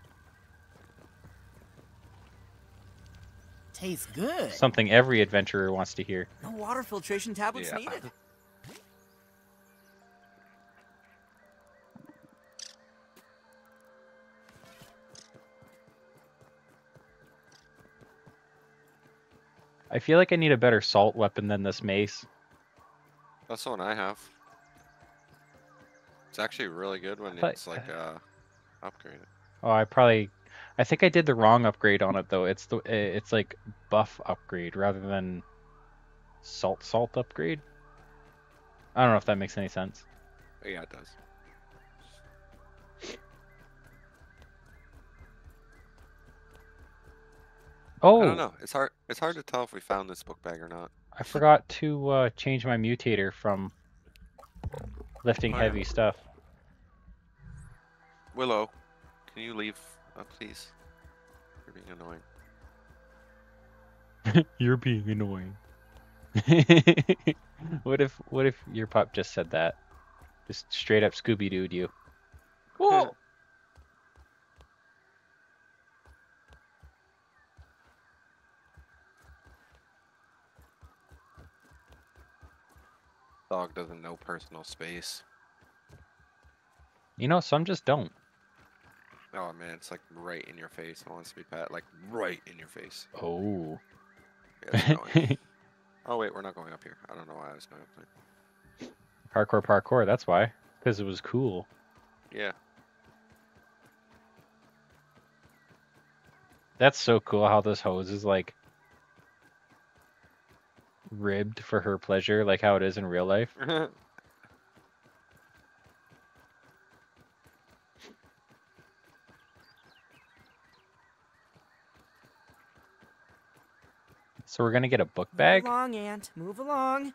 Tastes good. Something every adventurer wants to hear. No water filtration tablets Yeah. needed. I feel like I need a better salt weapon than this mace. That's the one I have. It's actually really good when thought- it's like uh, upgraded. Oh, I probably, I think I did the wrong upgrade on it though. It's the, it's like buff upgrade rather than salt salt upgrade. I don't know if that makes any sense. Yeah, it does. Oh, I don't know. It's hard. It's hard to tell if we found this book bag or not. I forgot to uh, change my mutator from lifting Oh, yeah. heavy stuff. Willow, can you leave, uh, please? You're being annoying. (laughs) You're being annoying. (laughs) what if what if your pup just said that? Just straight up Scooby Dooed you. Whoa! (laughs) Dog doesn't know personal space. You know, some just don't. Oh man, it's like right in your face. It wants to be pat, like right in your face. Oh. Yeah, (laughs) oh wait, we're not going up here. I don't know why I was going up there. parkour, parkour. That's why. Because it was cool. Yeah. That's so cool how this hose is like ribbed for her pleasure, like how it is in real life. (laughs) So we're gonna get a book bag. Move along, Ant. Move along.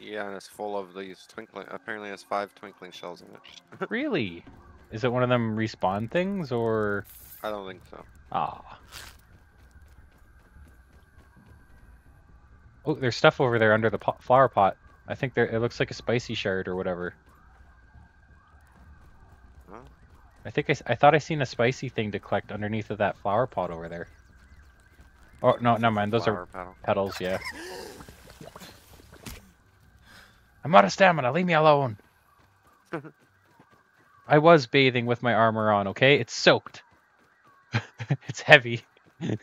yeah, and it's full of these twinkling. Apparently, it has five twinkling shells in it. (laughs) Really? Is it one of them respawn things or? I don't think so. Ah. Oh, there's stuff over there under the pot, flower pot. I think there. It looks like a spicy shard or whatever. Huh? I think I, I thought I seen a spicy thing to collect underneath of that flower pot over there. Oh no, never mind. Those flower are petal. petals. Yeah. I'm out of stamina. Leave me alone. (laughs) I was bathing with my armor on. Okay, it's soaked. (laughs) it's heavy. (laughs) There's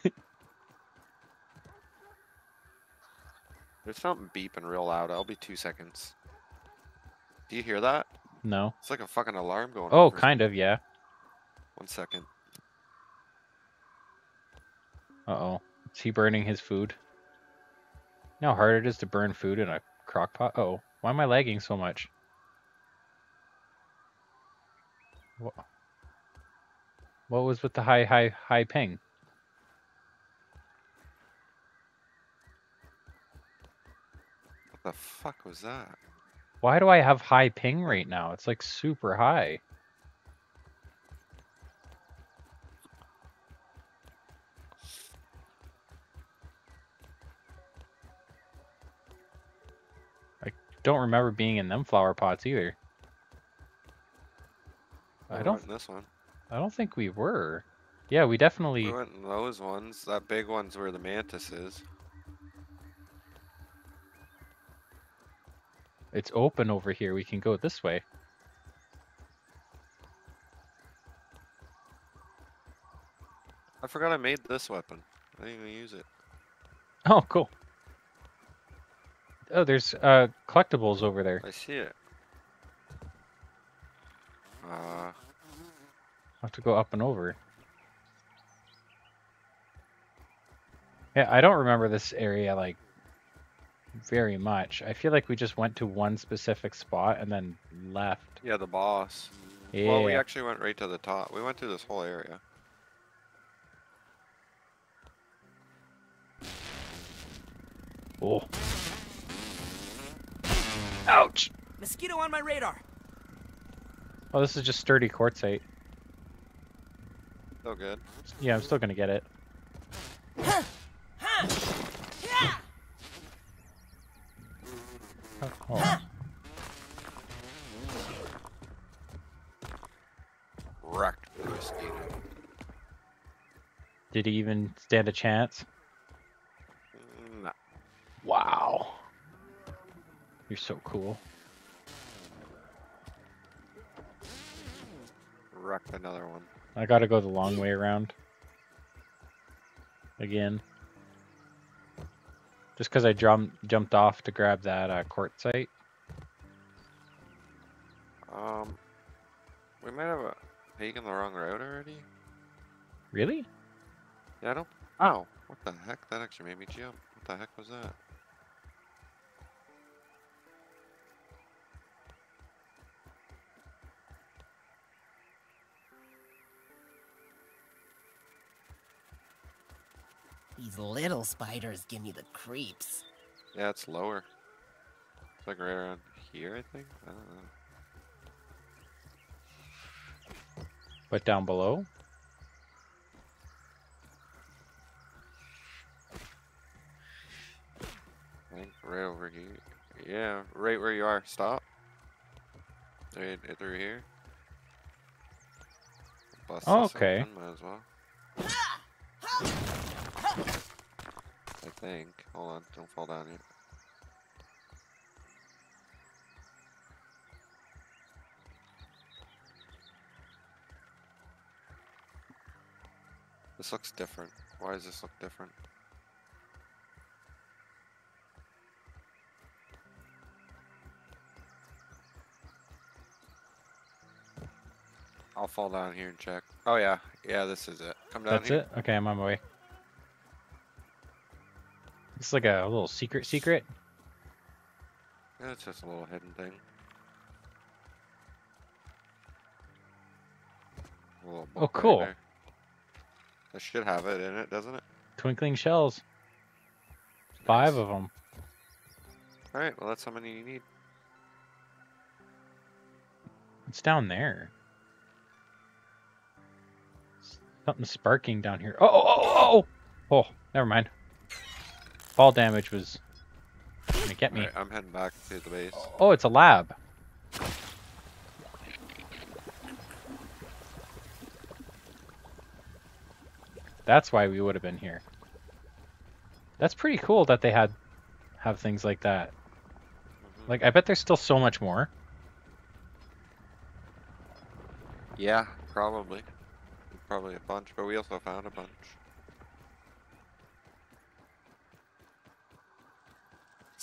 something beeping real loud. I'll be two seconds. Do you hear that? No. It's like a fucking alarm going Oh, kind of. Yeah. One second. Uh oh. Is he burning his food? You know how hard it is to burn food in a crock pot? Uh oh. Why am I lagging so much? What, what was with the high, high, high ping? What the fuck was that? Why do I have high ping right now? It's like super high. Don't remember being in them flower pots either. I We don't in this one. I don't think we were. Yeah, we definitely We went in those ones. That big one's where the mantis is. it's open over here. We can go this way. I forgot I made this weapon. I didn't even use it. Oh, cool. Oh, there's uh collectibles over there. I see it. Uh, I'll have to go up and over. Yeah, I don't remember this area like very much. I feel like we just went to one specific spot and then left. yeah, the boss. Yeah. Well, we actually went right to the top. We went through this whole area. Oh. Ouch. Mosquito on my radar. Oh, this is just sturdy quartzite. So good. Yeah, I'm still gonna get it. Oh, oh. Wrecked the mosquito. Did he even stand a chance? Mm, Nah. Wow. You're so cool. Wrecked another one. I gotta go the long way around. Again. Just because I jump, jumped off to grab that uh, quartzite. Um, we might have uh, taken the wrong route already. Really? Yeah, I don't. Ow! What the heck? That actually made me jump. What the heck was that? These little spiders give me the creeps. Yeah, it's lower. It's like right around here, I think. I don't know. But down below? I think right over here. Yeah, right where you are. Stop. Right, right through here. Bust Oh, okay. Might as well. Ah! I think. Hold on, don't fall down yet. This looks different. Why does this look different? I'll fall down here and check. Oh yeah, yeah, this is it. Come down That's here. it? Okay, I'm on my way. It's like a little secret secret. Yeah, it's just a little hidden thing. Oh, right cool. That should have it in it, doesn't it? Twinkling shells. Five of them. Alright, well that's how many you need. It's down there. Something sparking down here. Oh, oh, oh, oh! Oh, oh never mind. Fall damage was gonna get me. Alright, I'm heading back to the base. Oh, it's a lab. That's why we would have been here. That's pretty cool that they had have things like that. Mhm. Like I bet there's still so much more. Yeah, probably. Probably a bunch, but we also found a bunch.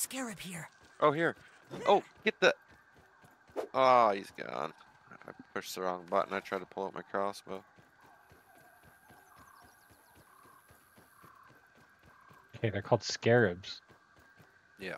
Scarab here. Oh, here. Oh, get the. Oh, he's gone. I pushed the wrong button. I tried to pull out my crossbow. Okay, they're called scarabs. Yeah.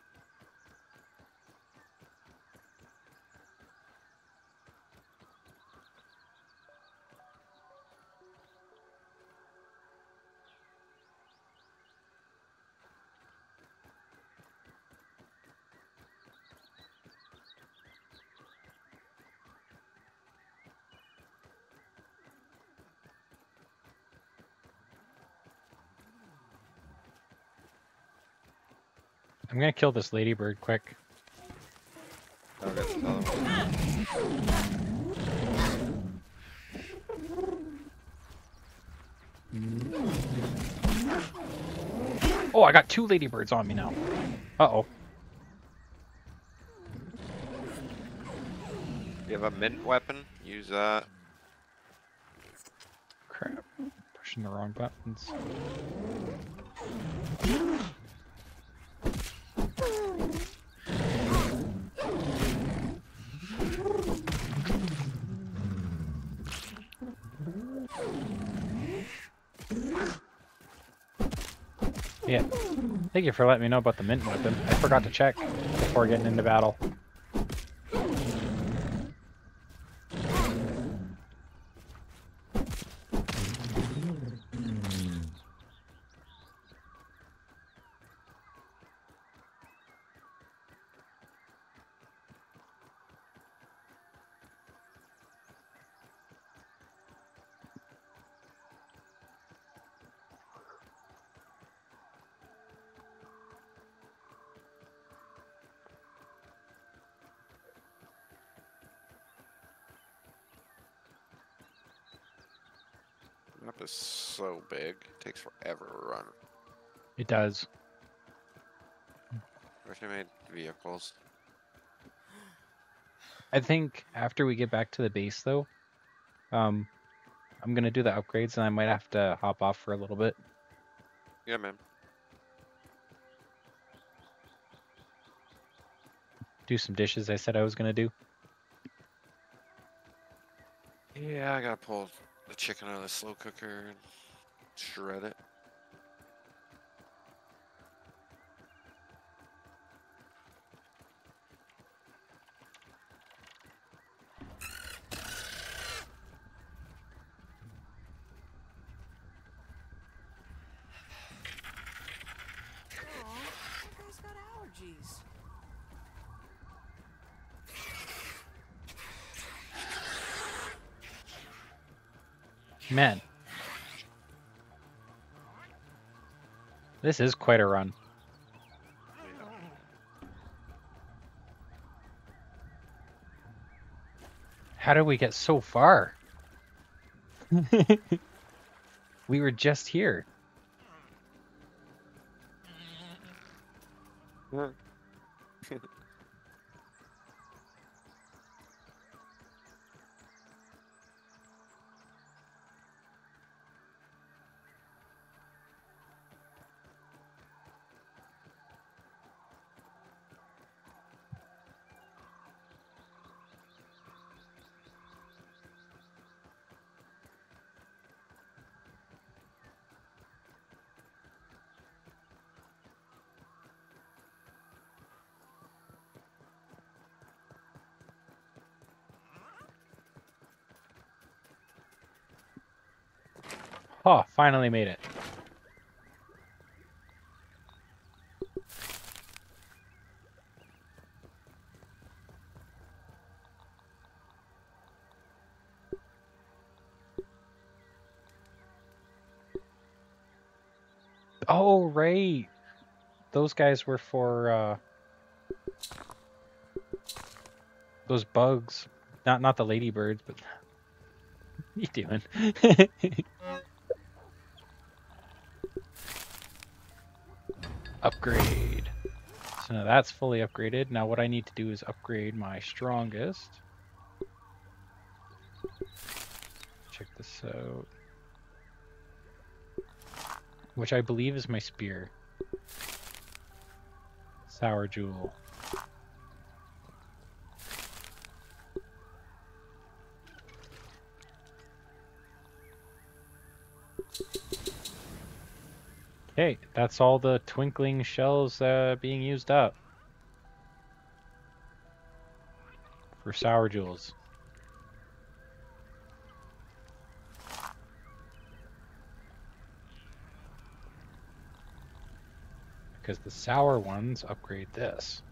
Gonna kill this ladybird quick. Oh, there's another one. I got two ladybirds on me now. Uh oh. You have a mint weapon? Use that. Crap. Pushing the wrong buttons. Yeah. Thank you for letting me know about the mint weapon. I forgot to check before getting into battle. The map is so big. It takes forever to run. It does. Wish I made vehicles. I think after we get back to the base, though, um, I'm gonna do the upgrades, and I might have to hop off for a little bit. Yeah, man. Do some dishes I said I was gonna do. Yeah, I gotta pull the chicken out of the slow cooker and shred it. This is quite a run. How did we get so far? (laughs) we were just here. Finally made it. Oh, right. Those guys were for uh those bugs. Not not the ladybirds, but (laughs) what you doing? (laughs) Upgrade. So now that's fully upgraded. Now what I need to do is upgrade my strongest. Check this out. Which I believe is my spear. Sour Jewel. Okay, that's all the twinkling shells uh, being used up. For sour jewels. Because the sour ones upgrade this.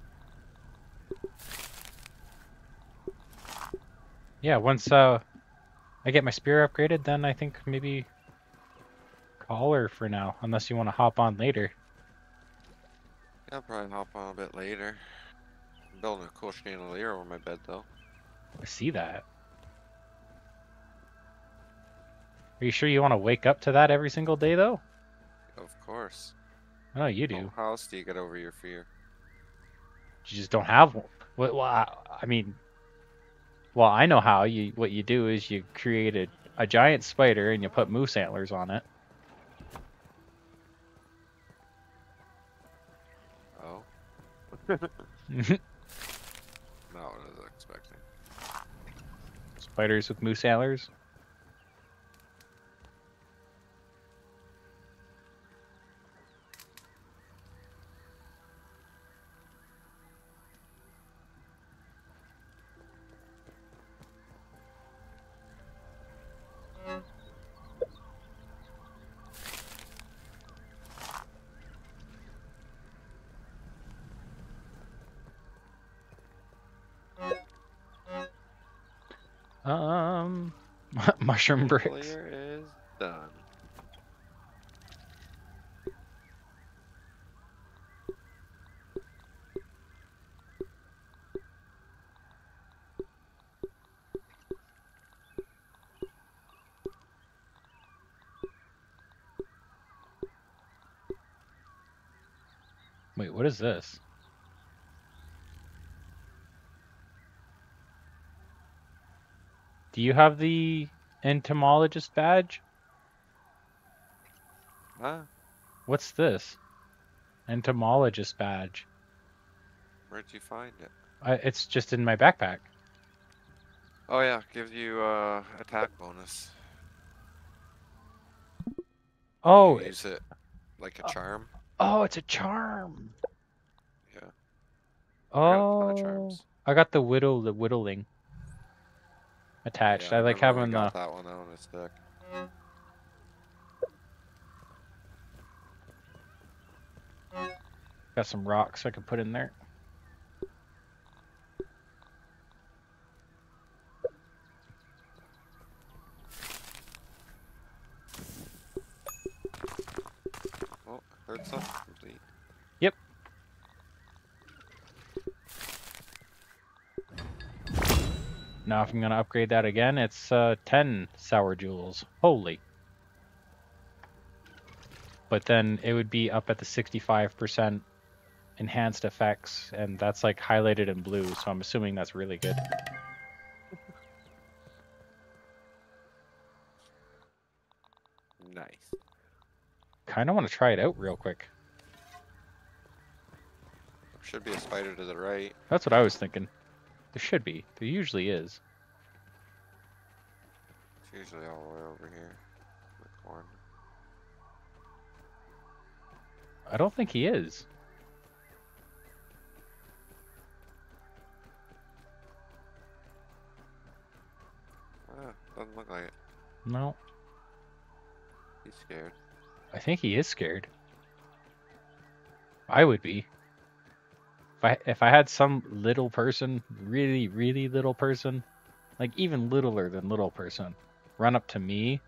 Yeah, once uh, I get my spear upgraded, then I think maybe caller for now, unless you want to hop on later. Yeah, I'll probably hop on a bit later. I'm building a cool chandelier over my bed though. I see that. Are you sure you want to wake up to that every single day, though? Of course. Oh, you do. How else do you get over your fear? You just don't have one. Well, I mean, well, I know how. You what you do is you create a, a giant spider and you put moose antlers on it. (laughs) not what I was expecting. Spiders with moose antlers. Mushroom bricks. Is done. Wait, what is this? Do you have the entomologist badge? Huh? What's this? Entomologist badge. Where'd you find it? I, it's just in my backpack. Oh yeah, gives you uh attack bonus. Oh, is it like a Uh, charm. oh, it's a charm. Yeah. I got a ton of Oh, charms. I got the whittle, the whittling attached. Yeah, I like remember having the. got that one on his deck. Got some rocks I can put in there. Oh, third stuff Now, if I'm gonna upgrade that again, it's uh, 10 sour jewels. Holy. But then it would be up at the 65% enhanced effects, and that's like highlighted in blue, so I'm assuming that's really good. Nice. Kind of want to try it out real quick. Should be a spider to the right. That's what I was thinking. There should be. There usually is. It's usually all the way over here. The corner. I don't think he is. Ah, doesn't look like it. No. He's scared. I think he is scared. I would be. If I if I had some little person, really really little person, like even littler than little person, run up to me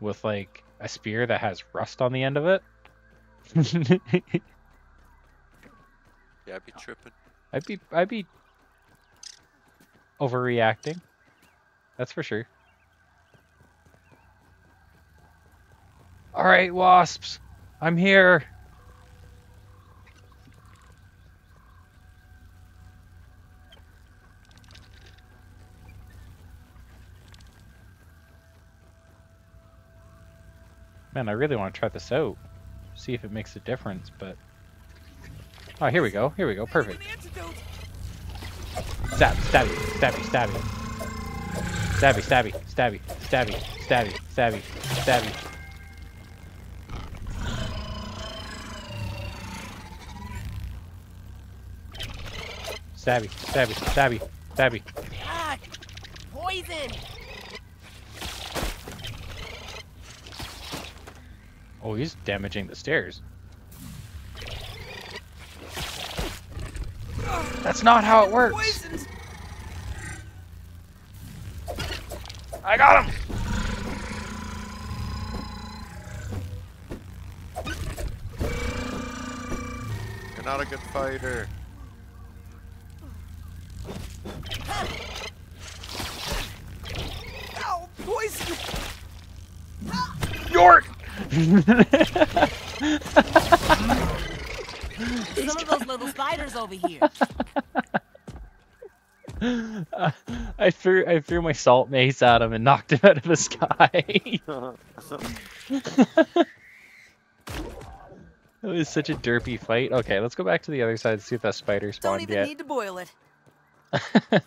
with like a spear that has rust on the end of it, (laughs) Yeah, I'd be tripping. I'd be I'd be overreacting. That's for sure. All right, wasps. I'm here. Man, I really want to try this out. See if it makes a difference, but... Oh, here we go. Here we go. Perfect. Stab, stabby, stabby, stabby. Stabby, stabby, stabby, stabby, stabby, stabby, stabby. Stabby, stabby, stabby, stabby. Ah, poison! Oh, he's damaging the stairs. That's not how it works. I got him. You're not a good fighter. Ow, poison. York. Some of those little spiders over here. I threw I threw my salt mace at him and knocked him out of the sky. (laughs) it was such a derpy fight. Okay, let's go back to the other side and see if that spider spawned Don't even yet. need to boil it. (laughs)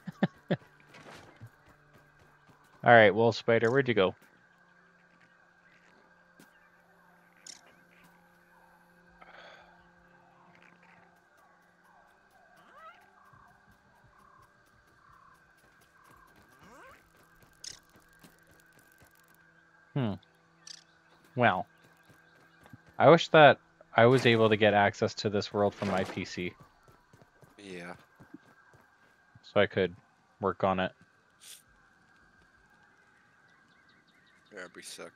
All right, well, spider, where'd you go? Hmm. Well, I wish that I was able to get access to this world from my PC Yeah. so I could work on it. Yeah, it'd be sick.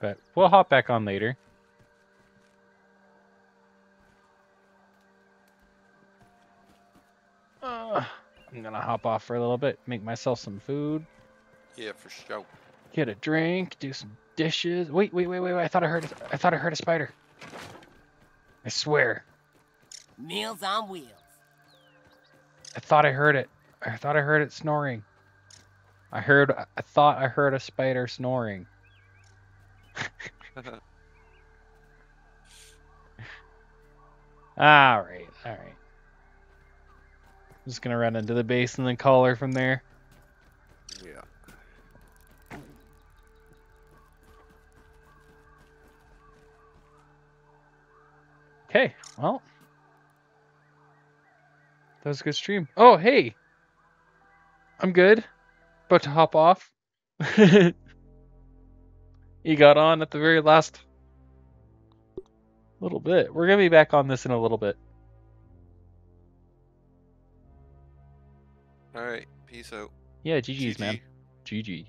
But we'll hop back on later. Uh, I'm gonna hop off for a little bit, make myself some food, Yeah, for sure. get a drink, do some dishes. Wait, wait, wait, wait! wait. I thought I heard. a- I thought I heard a spider. I swear, Meals on wheels. I thought I heard it. I thought I heard it snoring. I heard. I thought I heard a spider snoring. (laughs) (laughs) All right, all right. Just gonna run into the base and then call her from there. yeah. Okay, well, that was a good stream. Oh, hey, I'm good. About to hop off. (laughs) you got on at the very last little bit. We're gonna be back on this in a little bit. All right. Peace out. Yeah, GG's, man. GG. GG.